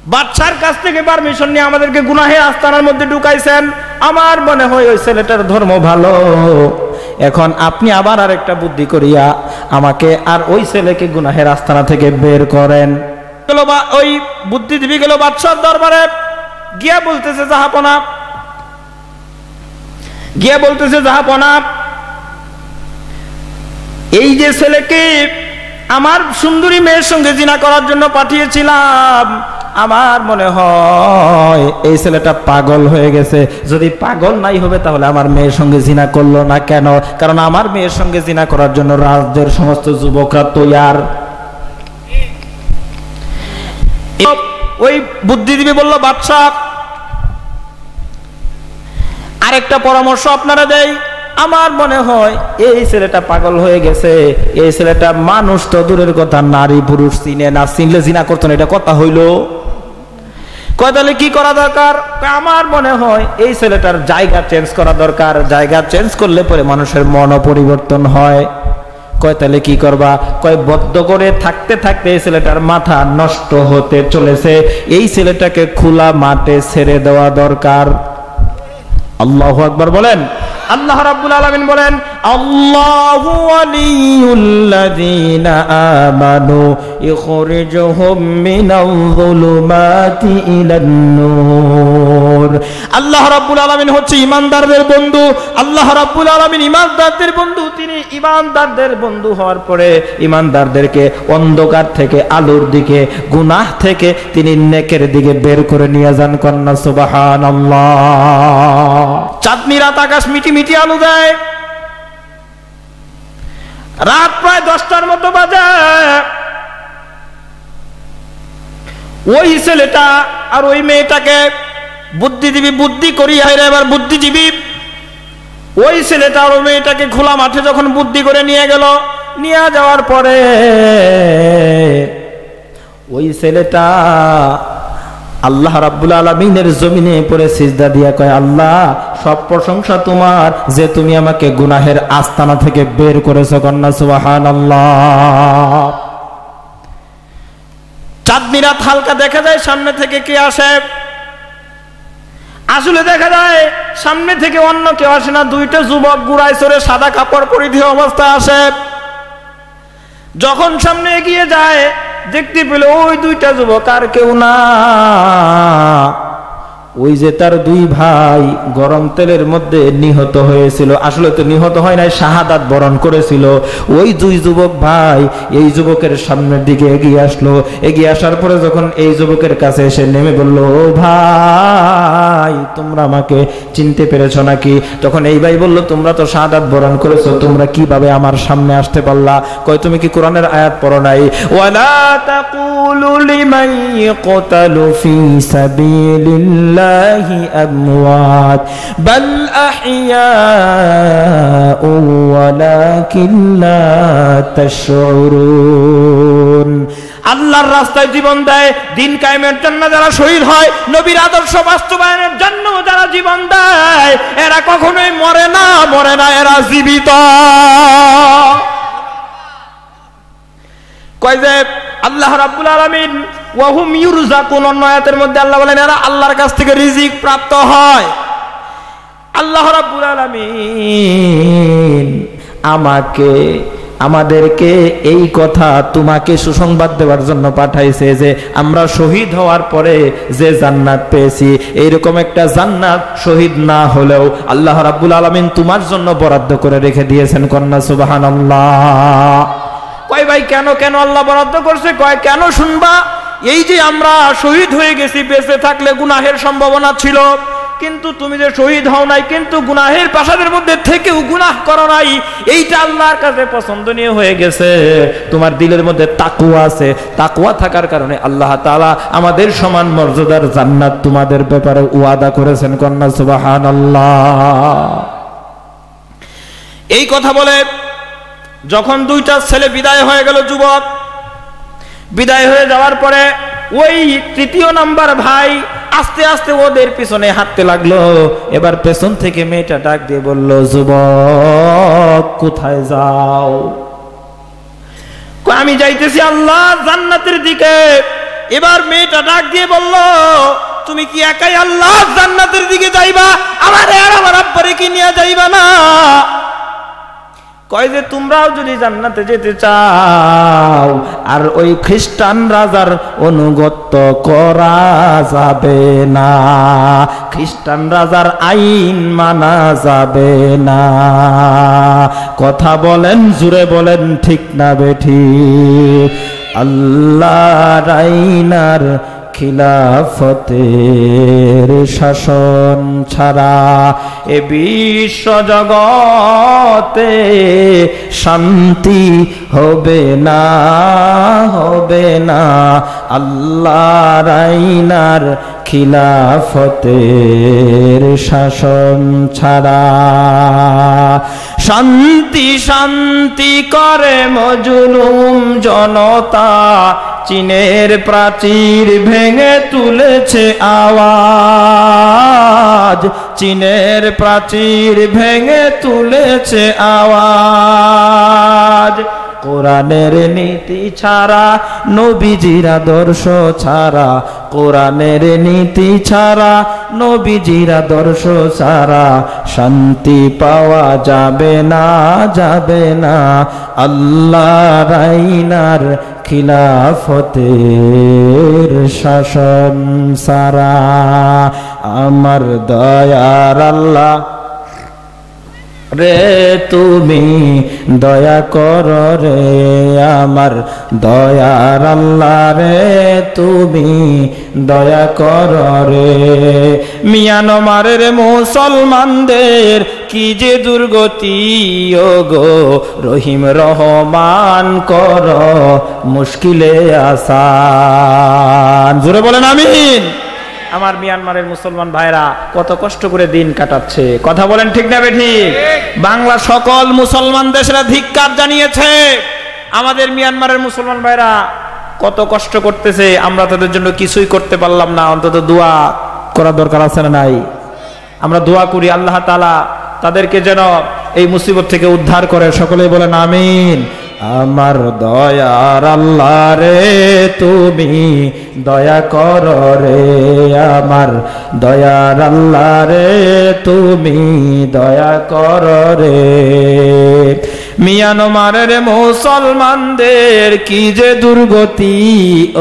বাচ্চার কাছ থেকে পারমিশন নিয়ে আমাদেরকে গুনাহে আস্তানার মধ্যে ঢুকাইছেন। আমার মনে হয় ওই ছেলেটার ধর্ম ভালো। এখন আপনি আবার আর একটা বুদ্ধি করিয়া আমাকে আর ওই ছেলেকে গুনাহের আস্তানা থেকে বের করেন। ওই বুদ্ধিজীবী গেল বাদশার দরবারে। গিয়া বলতেছে, জাহাপনা। গিয়া বলতেছে, জাহাপনা এই যে ছেলেকে আমার সুন্দরী মেয়ের সঙ্গে জিনা করার জন্য পাঠিয়েছিলাম, আমার মনে হয় এই ছেলেটা পাগল হয়ে গেছে। যদি পাগল নাই হবে, তাহলে আমার মেয়ের সঙ্গে জিনা করল না কেন? কারণ আমার মেয়ের সঙ্গে জিনা করার জন্য রাজ্যের সমস্ত যুবকরা তৈয়ার। ওই বুদ্ধিজীবী বলল, বাদশাহ, আরেকটা পরামর্শ আপনারা দেয় আমার মনে হয় এই ছেলেটা পাগল হয়ে গেছে। এই ছেলেটা মানুষ তো দূরের কথা, নারী, পুরুষ, চিনে না, চিনলে জিনা করতো না, এটা কথা হইল। কয়, তাহলে কি করা দরকার? আমার মনে হয় এই ছেলেটার জায়গা চেঞ্জ করা দরকার। জায়গা চেঞ্জ করলে পরে মানুষের মন পরিবর্তন হয়। কয়, তাহলে কি করবা? কয়, বদ্ধ করে থাকতে থাকতে এই ছেলেটার মাথা নষ্ট হতে চলেছে। এই ছেলেটাকে খোলা মাঠে ছেড়ে দেওয়া দরকার। আল্লাহ আকবর বলেন। আল্লাহ রাব্বুল আলামিন বলেন, আল্লাহু ওয়ালিয়ুল্লাযীনা আমানু ইখরিজুহুম মিনাল যুলুমাতি ইলান নূর। আল্লাহ রাব্বুল আলামিন হচ্ছে ঈমানদারদের বন্ধু। আল্লাহ রাব্বুল আলামিন ঈমানদারদের বন্ধু, তিনি ঈমানদারদের বন্ধু হওয়ার পরে ঈমানদারদেরকে অন্ধকার থেকে, আলোর দিকে, গুনাহ থেকে তিনি নেকের দিকে বের করে নিয়ে যান কন্যা, সুবহানাল্লাহ। চাঁদনি রাত, আকাশ মিটি মিটি আলু দেয়। রাত প্রায় দশটার মতো বাজে। ওই ছেলেটা আর ওই মেয়েটাকে বুদ্ধিজীবী বুদ্ধি করি এবার বুদ্ধিজীবী। ওই ছেলেটা আর মেয়েটাকে খোলা মাঠে যখন বুদ্ধি করে নিয়ে গেল, নিয়ে যাওয়ার পরে ওই ছেলেটা আল্লাহ রাব্বুল আলমিনের জমিনে পড়ে সিজদা দিয়া কয়, আল্লাহ, সব প্রশংসা তোমার যে তুমি আমাকে গুনাহের আস্তানা থেকে বের করেছ কন্যা সুবাহান আল্লাহ চাঁদনি রাত হালকা দেখা যায়, সামনে থেকে কে আসে? আসলে দেখা যায়, সামনে থেকে অন্য কেউ আসে না, দুইটা যুবক গুড়ায় চড়ে সাদা কাপড় পরিধি অবস্থা আসে। যখন সামনে এগিয়ে যায়, দেখতে পেল ওই দুইটা যুবক আর কেউ না। ওই যে তার দুই ভাই গরম তেলের মধ্যে নিহত হয়েছিল। আসলে তো নিহত হয় নাই, শাহাদাত বরণ করেছিল। ওই দুই যুবক ভাই এই যুবকের সামনের দিকে এগিয়ে আসলো। এগিয়ে আসার পরে যখন এই যুবকের কাছে এসে নেমে বলল, ও ভাই, তোমরা আমাকে চিনতে পেরেছ নাকি? তখন এই ভাই বলল, তোমরা তো শাহাদাত বরণ করেছ, তোমরা কীভাবে আমার সামনে আসতে পারলা? কয়, তুমি কি কোরআনের আয়াত পড়ো নাই? ওয়ালা তাকুলু লিমান ইয়াকতালু ফি সাবিলিল্লাহি। আমওয়াত বাল আহইয়াউ ওয়ালাকিন লা তাশউরুন আল্লাহর রাস্তায় জীবন দেয়, দিন কায়েমের জন্য যারা শহীদ হয়, নবীর আদর্শ বাস্তবায়নের জন্য যারা জীবন দেয়, এরা কখনোই মরে না মরে না, এরা জীবিত। কয় যে, আল্লাহ রাব্বুল আলামিন ওয়াহুম ইউরজাকুন অন্য আয়াতের মধ্যে আল্লাহ বলেন, এরা আল্লাহর কাছ থেকে রিজিক প্রাপ্ত হয়। আল্লাহ রাব্বুল আলামিন আমাকে, আমাদেরকে এই কথা তোমাকে সুসংবাদ দেওয়ার জন্য পাঠাইছে যে, আমরা শহীদ হওয়ার পরে যে জান্নাত পেয়েছি, এইরকম একটা জান্নাত শহীদ না হলেও আল্লাহ রাব্বুল আলামিন তোমার জন্য বরাদ্দ করে রেখে দিয়েছেন, কন্যা সুবহানাল্লাহ। কয় ভাই, কেন কেন আল্লাহ বরাদ্দ করছে? কয়, কেন শুনবা? এই যে আমরা শহীদ হয়ে গেছি, বেঁচে থাকলে গুনাহের সম্ভাবনা ছিল। কিন্তু তুমি যে শহীদ হও নাই, কিন্তু গুনাহের প্রাসাদের মধ্যে থেকেও গুনাহ করো নাই। এইটা আল্লাহর কাছে পছন্দনীয় হয়ে গেছে। তোমার দিলের মধ্যে তাকুয়া আছে। তাকুয়া থাকার কারণে আল্লাহ তাআলা আমাদের সমান মর্যাদার জান্নাত তোমাদের ব্যাপারে ওয়াদা করেছেন, কন্যা সুবহানাল্লাহ। এই কথা বলে যখন দুইটা ছেলে বিদায় হয়ে গেল যুবক বিদায় হয়ে যাওয়ার পরে ওই তৃতীয় নাম্বার ভাই আস্তে আস্তে ওদের পিছনে হাঁটতে লাগল। এবার পেছন থেকে মেয়েটা ডাক দিয়ে বলল, যুবক, কোথায় যাও? আমি যাইতেছি আল্লাহ জান্নাতের দিকে। এবার মেয়েটা ডাক দিয়ে বলল, তুমি কি একাই আল্লাহ জান্নাতের দিকে যাইবা? আমার আর আমার আব্বারে কি নিয়ে যাইবা না? কয় যে তোমরাও যদি জান্নাতে যেতে চাও, আর ওই খ্রিস্টান রাজার অনুগত্য করা যাবে না। খ্রিস্টান রাজার আইন মানা যাবে না। কথা বলেন, জুড়ে বলেন, ঠিক না বেঠি। আল্লাহ আইনার খিলাফতের শাসন ছাড়া এ বিশ্ব জগতে শান্তি হবে না হবে না। আল্লাহ রাইনার খিলাফতের শাসন ছাড়া। শান্তি শান্তি করে মজুলুম জনতা চীনের প্রাচীর ভেঙে তুলেছে আওয়াজ। চীনের প্রাচীর ভেঙে তুলেছে আওয়াজ। কোরআনের নীতি ছাড়া, নবীজির আদর্শ ছাড়া, কোরআনের নীতি ছাড়া, নবীজির আদর্শ ছাড়া শান্তি পাওয়া যাবে না যাবে না। আল্লাহ রাইনার খিলাফতের শাসন সারা আমার দয়ার আল্লাহ রে তুমি দয়া কর রে, আমার দয়ার আল্লাহ রে, তুমি দয়া কর রে। মিয়ানমারের মুসলমানদের কি যে দুর্গতি গো রহিম রহমান কর, মুশকিলে আসান। জোরে বলেন আমিন। আমার মিয়ানমারের মুসলমান ভাইরা কত কষ্ট করে দিন কাটাচ্ছে। কথা বলেন ঠিক না বেঠি? বাংলা সকল মুসলমান দেশেরা ধিক্কার জানিয়েছে। আমাদের মিয়ানমারের মুসলমান ভাইরা কত কষ্ট করতেছে, আমরা তাদের জন্য কিছুই করতে পারলাম না, অন্তত দোয়া করা দরকার আছে না নাই? আমরা দোয়া করি আল্লাহ তালা তাদেরকে যেন এই মুসিবত থেকে উদ্ধার করে। সকলেই বলেন আমিন। আমার দয়ার আল্লাহ রে, তুমি দয়া কর রে। আমার দয়ার আল্লাহ রে, তুমি দয়া কর রে। মিয়ানমারের মুসলমানদের কি যে দুর্গতি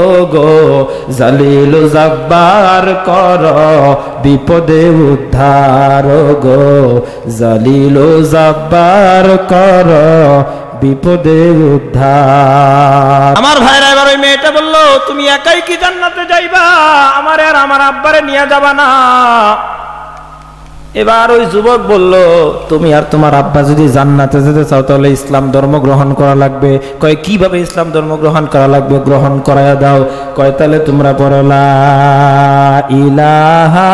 ও গো জালিল জব্বার কর, বিপদে উদ্ধার গো জালিল জব্বার কর। বিপদে উদ্ধার। আমার ভাইরা এবার ওই মেয়েটা বলল, তুমি একাই কি জান্নাতে যাইবা? আমার আর আমার আব্বারে নিয়ে যাবা না। এবার ওই যুবক বলল, তুমি আর তোমার আব্বা যদি জান্নাতে যেতে চাও, তাহলে ইসলাম ধর্ম গ্রহণ করা লাগবে। কয়, কীভাবে ইসলাম ধর্ম গ্রহণ করা লাগবে? গ্রহণ করাইয়া দাও। কয়, তাহলে তোমরা পড়লা ইলাহা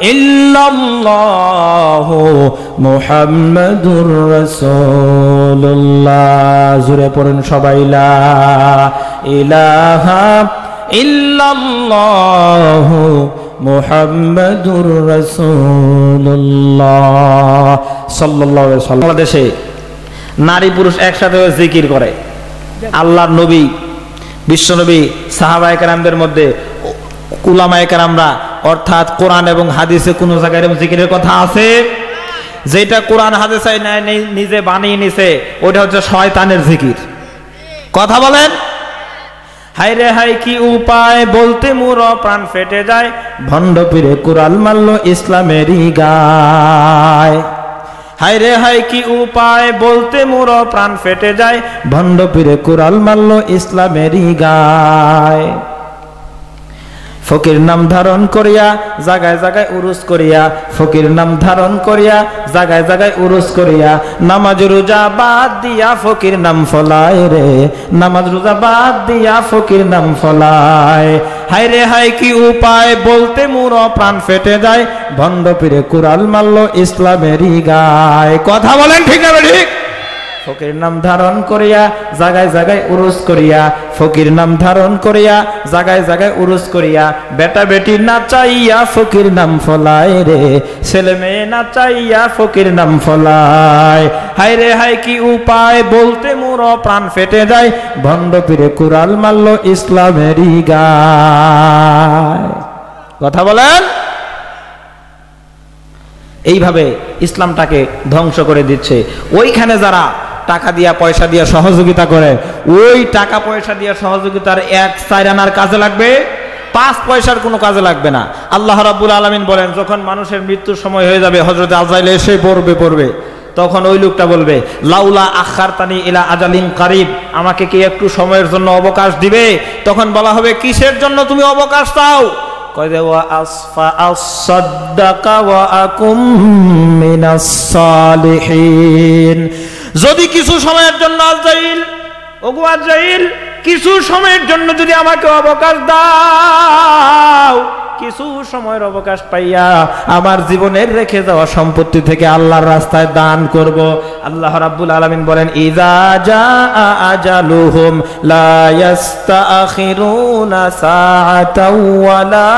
ইল্লাল্লাহ মুহাম্মাদুর রাসূলুল্লাহ। জুড়ে পড়ুন সবাই, লা ইলাহা ইল্লাল্লাহ মুহাম্মাদুর রাসূলুল্লাহ। সাল্লাল্লাহু আলাইহি সাল্লাম। বাংলাদেশে নারী পুরুষ একসাথে জিকির করে। আল্লাহর নবী, বিশ্বনবী, সাহাবায়ে কেরামদের মধ্যে উলামায়ে কেরামরা অর্থাৎ কোরআন এবং হাদিসে কোন জায়গায় জিকিরের কথা আছে? যেটা কোরআন হাদিসে নিজে বানিয়ে নিছে ওটা হচ্ছে শয়তানের জিকির। কথা বলেন? হাই রে হাই কি উপায় বলতে মুর প্রাণ ফেটে যায়? ভণ্ড পীরে কুরাল মারল ইসলামেরই গায়। হাই রে হাই কি উপায় বলতে মুর প্রাণ ফেটে যায়? ভণ্ড পীরে কুরাল মারল ইসলামেরই গায়। ফকির নাম ধারণ করিয়া জাগায় জাগায় উরুস করিয়া, ফকির নাম ধারণ করিয়া জাগায় জাগায় উরুস করিয়া, নামাজ রোজা বাদ দিয়া ফকির নাম ফলায় রে, নামাজ রোজা বাদ দিয়া ফকির নাম ফলায়। হাই রে হাই কি উপায় বলতে মুর প্রাণ ফেটে যায়। ভণ্ড পীরে কুরাল মারল ইসলামেরই গায়। কথা বলেন ঠিক না ঠিক? ফকির নাম ধারণ করিয়া জাগায় জাগায় উরুস করিয়া, ফকির নাম ধারণ করিয়া জাগায় জাগায় উরুস করিয়া, বেটা বেটি না চাইয়া ফকির নাম ফলায় রে, ছেলে মেয়ে না চাইয়া ফকির নাম ফলায়। হাই রে হাই কি উপায় বলতে মোর প্রাণ ফেটে যায়, ভণ্ড পীরে কুরাল মারল ইসলামেরই গায়। কথা বলেন? এইভাবে ইসলামটাকে ধ্বংস করে দিচ্ছে। ওইখানে যারা টাকা দিয়া, পয়সা দিয়া সহযোগিতা করে। ওই টাকা, পয়সা দিয়া সহযোগিতার এক সাইরানার কাজে লাগবে, পাঁচ পয়সার কোনো কাজে লাগবে না। আল্লাহ রাব্বুল আলমিন বলেন, যখন মানুষের মৃত্যুর সময় হয়ে যাবে হজরত আজাইলে এসে পড়বে পড়বে। তখন ওই লোকটা বলবে, লাউলা আখার তানি ইলা আজালিন কারিব, আমাকে কি একটু সময়ের জন্য অবকাশ দিবে? তখন বলা হবে, কিসের জন্য তুমি অবকাশ চাও? কয় যদি কিছু সময়ের জন্য আজাইল ওগো আজাইল কিছু সময়ের জন্য যদি আমাকে অবকাশ দাও, কিছু সময়ের অবকাশ পাইয়া আমার জীবনের রেখে যাওয়া সম্পত্তি থেকে আল্লাহর রাস্তায় দান করব। আল্লাহ রাব্বুল আলামিন বলেন ইজা জা আজালুহুম লা ইস্তাখিরুনা সাআতাও ওয়া লা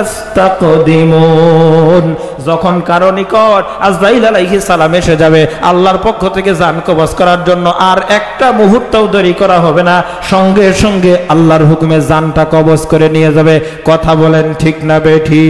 ইস্তাকদিমুন যখন কারও নিকট আজরাইল আলাইহিস সালাম এসে যাবে, আল্লাহর পক্ষ থেকে জান কবজ করার জন্য আর একটা মুহূর্তও দেরি করা হবে না। সঙ্গে সঙ্গে আল্লাহর হুকুমে জানটা কবজ করে নিয়ে যাবে। কথা বলেন ঠিক না বেঠি।